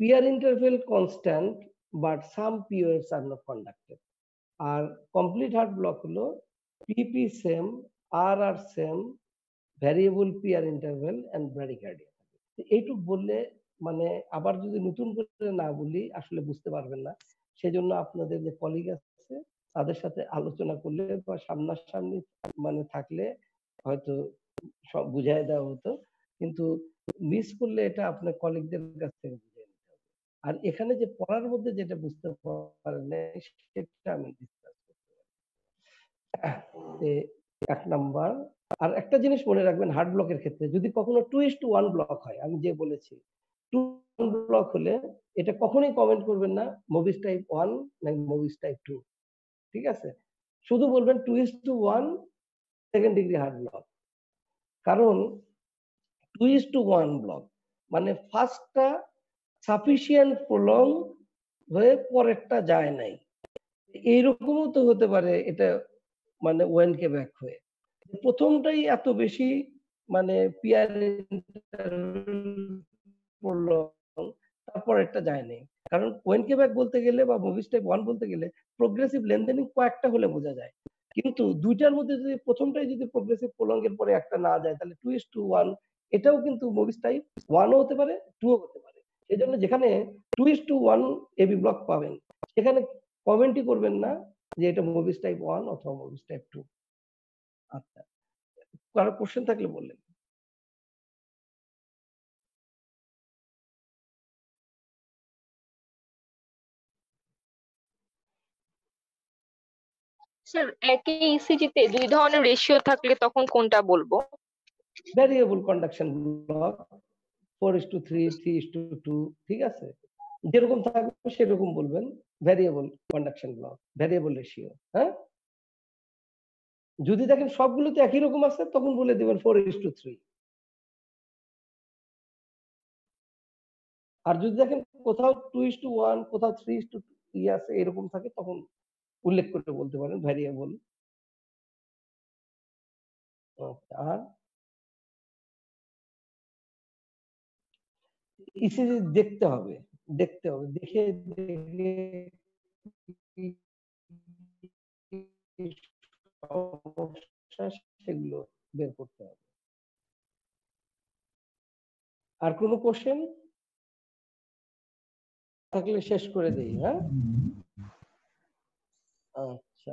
Speaker 1: PR interval constant but some পিওএফস are not conducted আর কমপ্লিট হার্ট ব্লক হলো PP same R R same variable PR interval and bradycardia এইটুক বললে মানে আবার যদি নতুন করে না বলি, আসলে বুঝতে পারবেন না। সেজন্য আপনাদের যে কলিগ আছে, তাদের সাথে আলোচনা করলে বা সামনাসামনি মানে থাকলে হয়তো সব বুঝাই দেওয়া হতো। কিন্তু মিস করলে এটা আপনার কলিগদের কাছ থেকে বুঝে নিতে হবে। আর এখানে যে পড়ার মধ্যে যেটা বুঝতে পারেন সেটা আমি ডিসকাস করতে পারি। এক নাম্বার আর একটা জিনিস মনে রাখবেন হার্ড ব্লকের ক্ষেত্রে যদি কখনো two is two one block হয় আমি যে বলেছি টু ব্লক হলে এটা কখনোই কমেন্ট করবেন না মুভিস টাইপ ওয়ান না মুভিস টাইপ টু ঠিক আছে? শুধু বলবেন two is two one second degree heart block কারণ two is two one block মানে ফার্স্টটা সাফিসিয়েন্ট প্রলং হয়ে পরেরটা যায় নাই। এইরকমও তো হতে পারে এটা মানে ওয়েন কে ব্যাক হয়ে। প্রথমটাই এত বেশি মানে পিয়ার তারপর একটা যায় নাই। কারণ ওয়েন কে ব্যাক বলতে গেলে বা মুভি স্টেপ ওয়ান বলতে গেলে প্রোগ্রেসিভ লেনদেনিং কয়েকটা হলে বোঝা যায়। কিন্তু দুইটার মধ্যে যদি প্রথমটাই যদি প্রোগ্রেসিভ প্রলঙ্গের পরে একটা না যায়, তাহলে টু ইস টু ওয়ান এটাও কিন্তু মুভিস টাইপ ওয়ানও হতে পারে টুও হতে পারে। এই জন্য যেখানে two is two one AV block পাবেন, সেখানে কমেন্টই করবেন না যে এটা মুভিস টাইপ ওয়ান অথবা মুভিস টাইপ টু আচ্ছা কারও কোশ্চেন থাকলে বললেন।
Speaker 7: স্যার একই ইসিজিতে দুই ধরনের রেশিও থাকলে তখন কোনটা বলব?
Speaker 1: Variable conduction block four is two three three is two two ঠিক আছে? যেরকম থাকবে সেরকম বলবেন variable conduction block variable ratio হ্যাঁ? যদি দেখেন সবগুলোতে একই রকম আছে, তখন বলে দিবেন ফোর ইস টু থ্রি আর যদি দেখেন কোথাও টু ইস টু ওয়ান কোথাও থ্রি ইস টু ই আছে, এরকম থাকে, তখন উল্লেখ করে বলতে পারেন ভ্যারিয়েবল আর? ইসিজি দেখতে হবে দেখতে হবে, দেখে সেগুলো বের করতে হবে। আর কোনো কোশ্চেন থাকলে শেষ করে দেই হ্যাঁ? আচ্ছা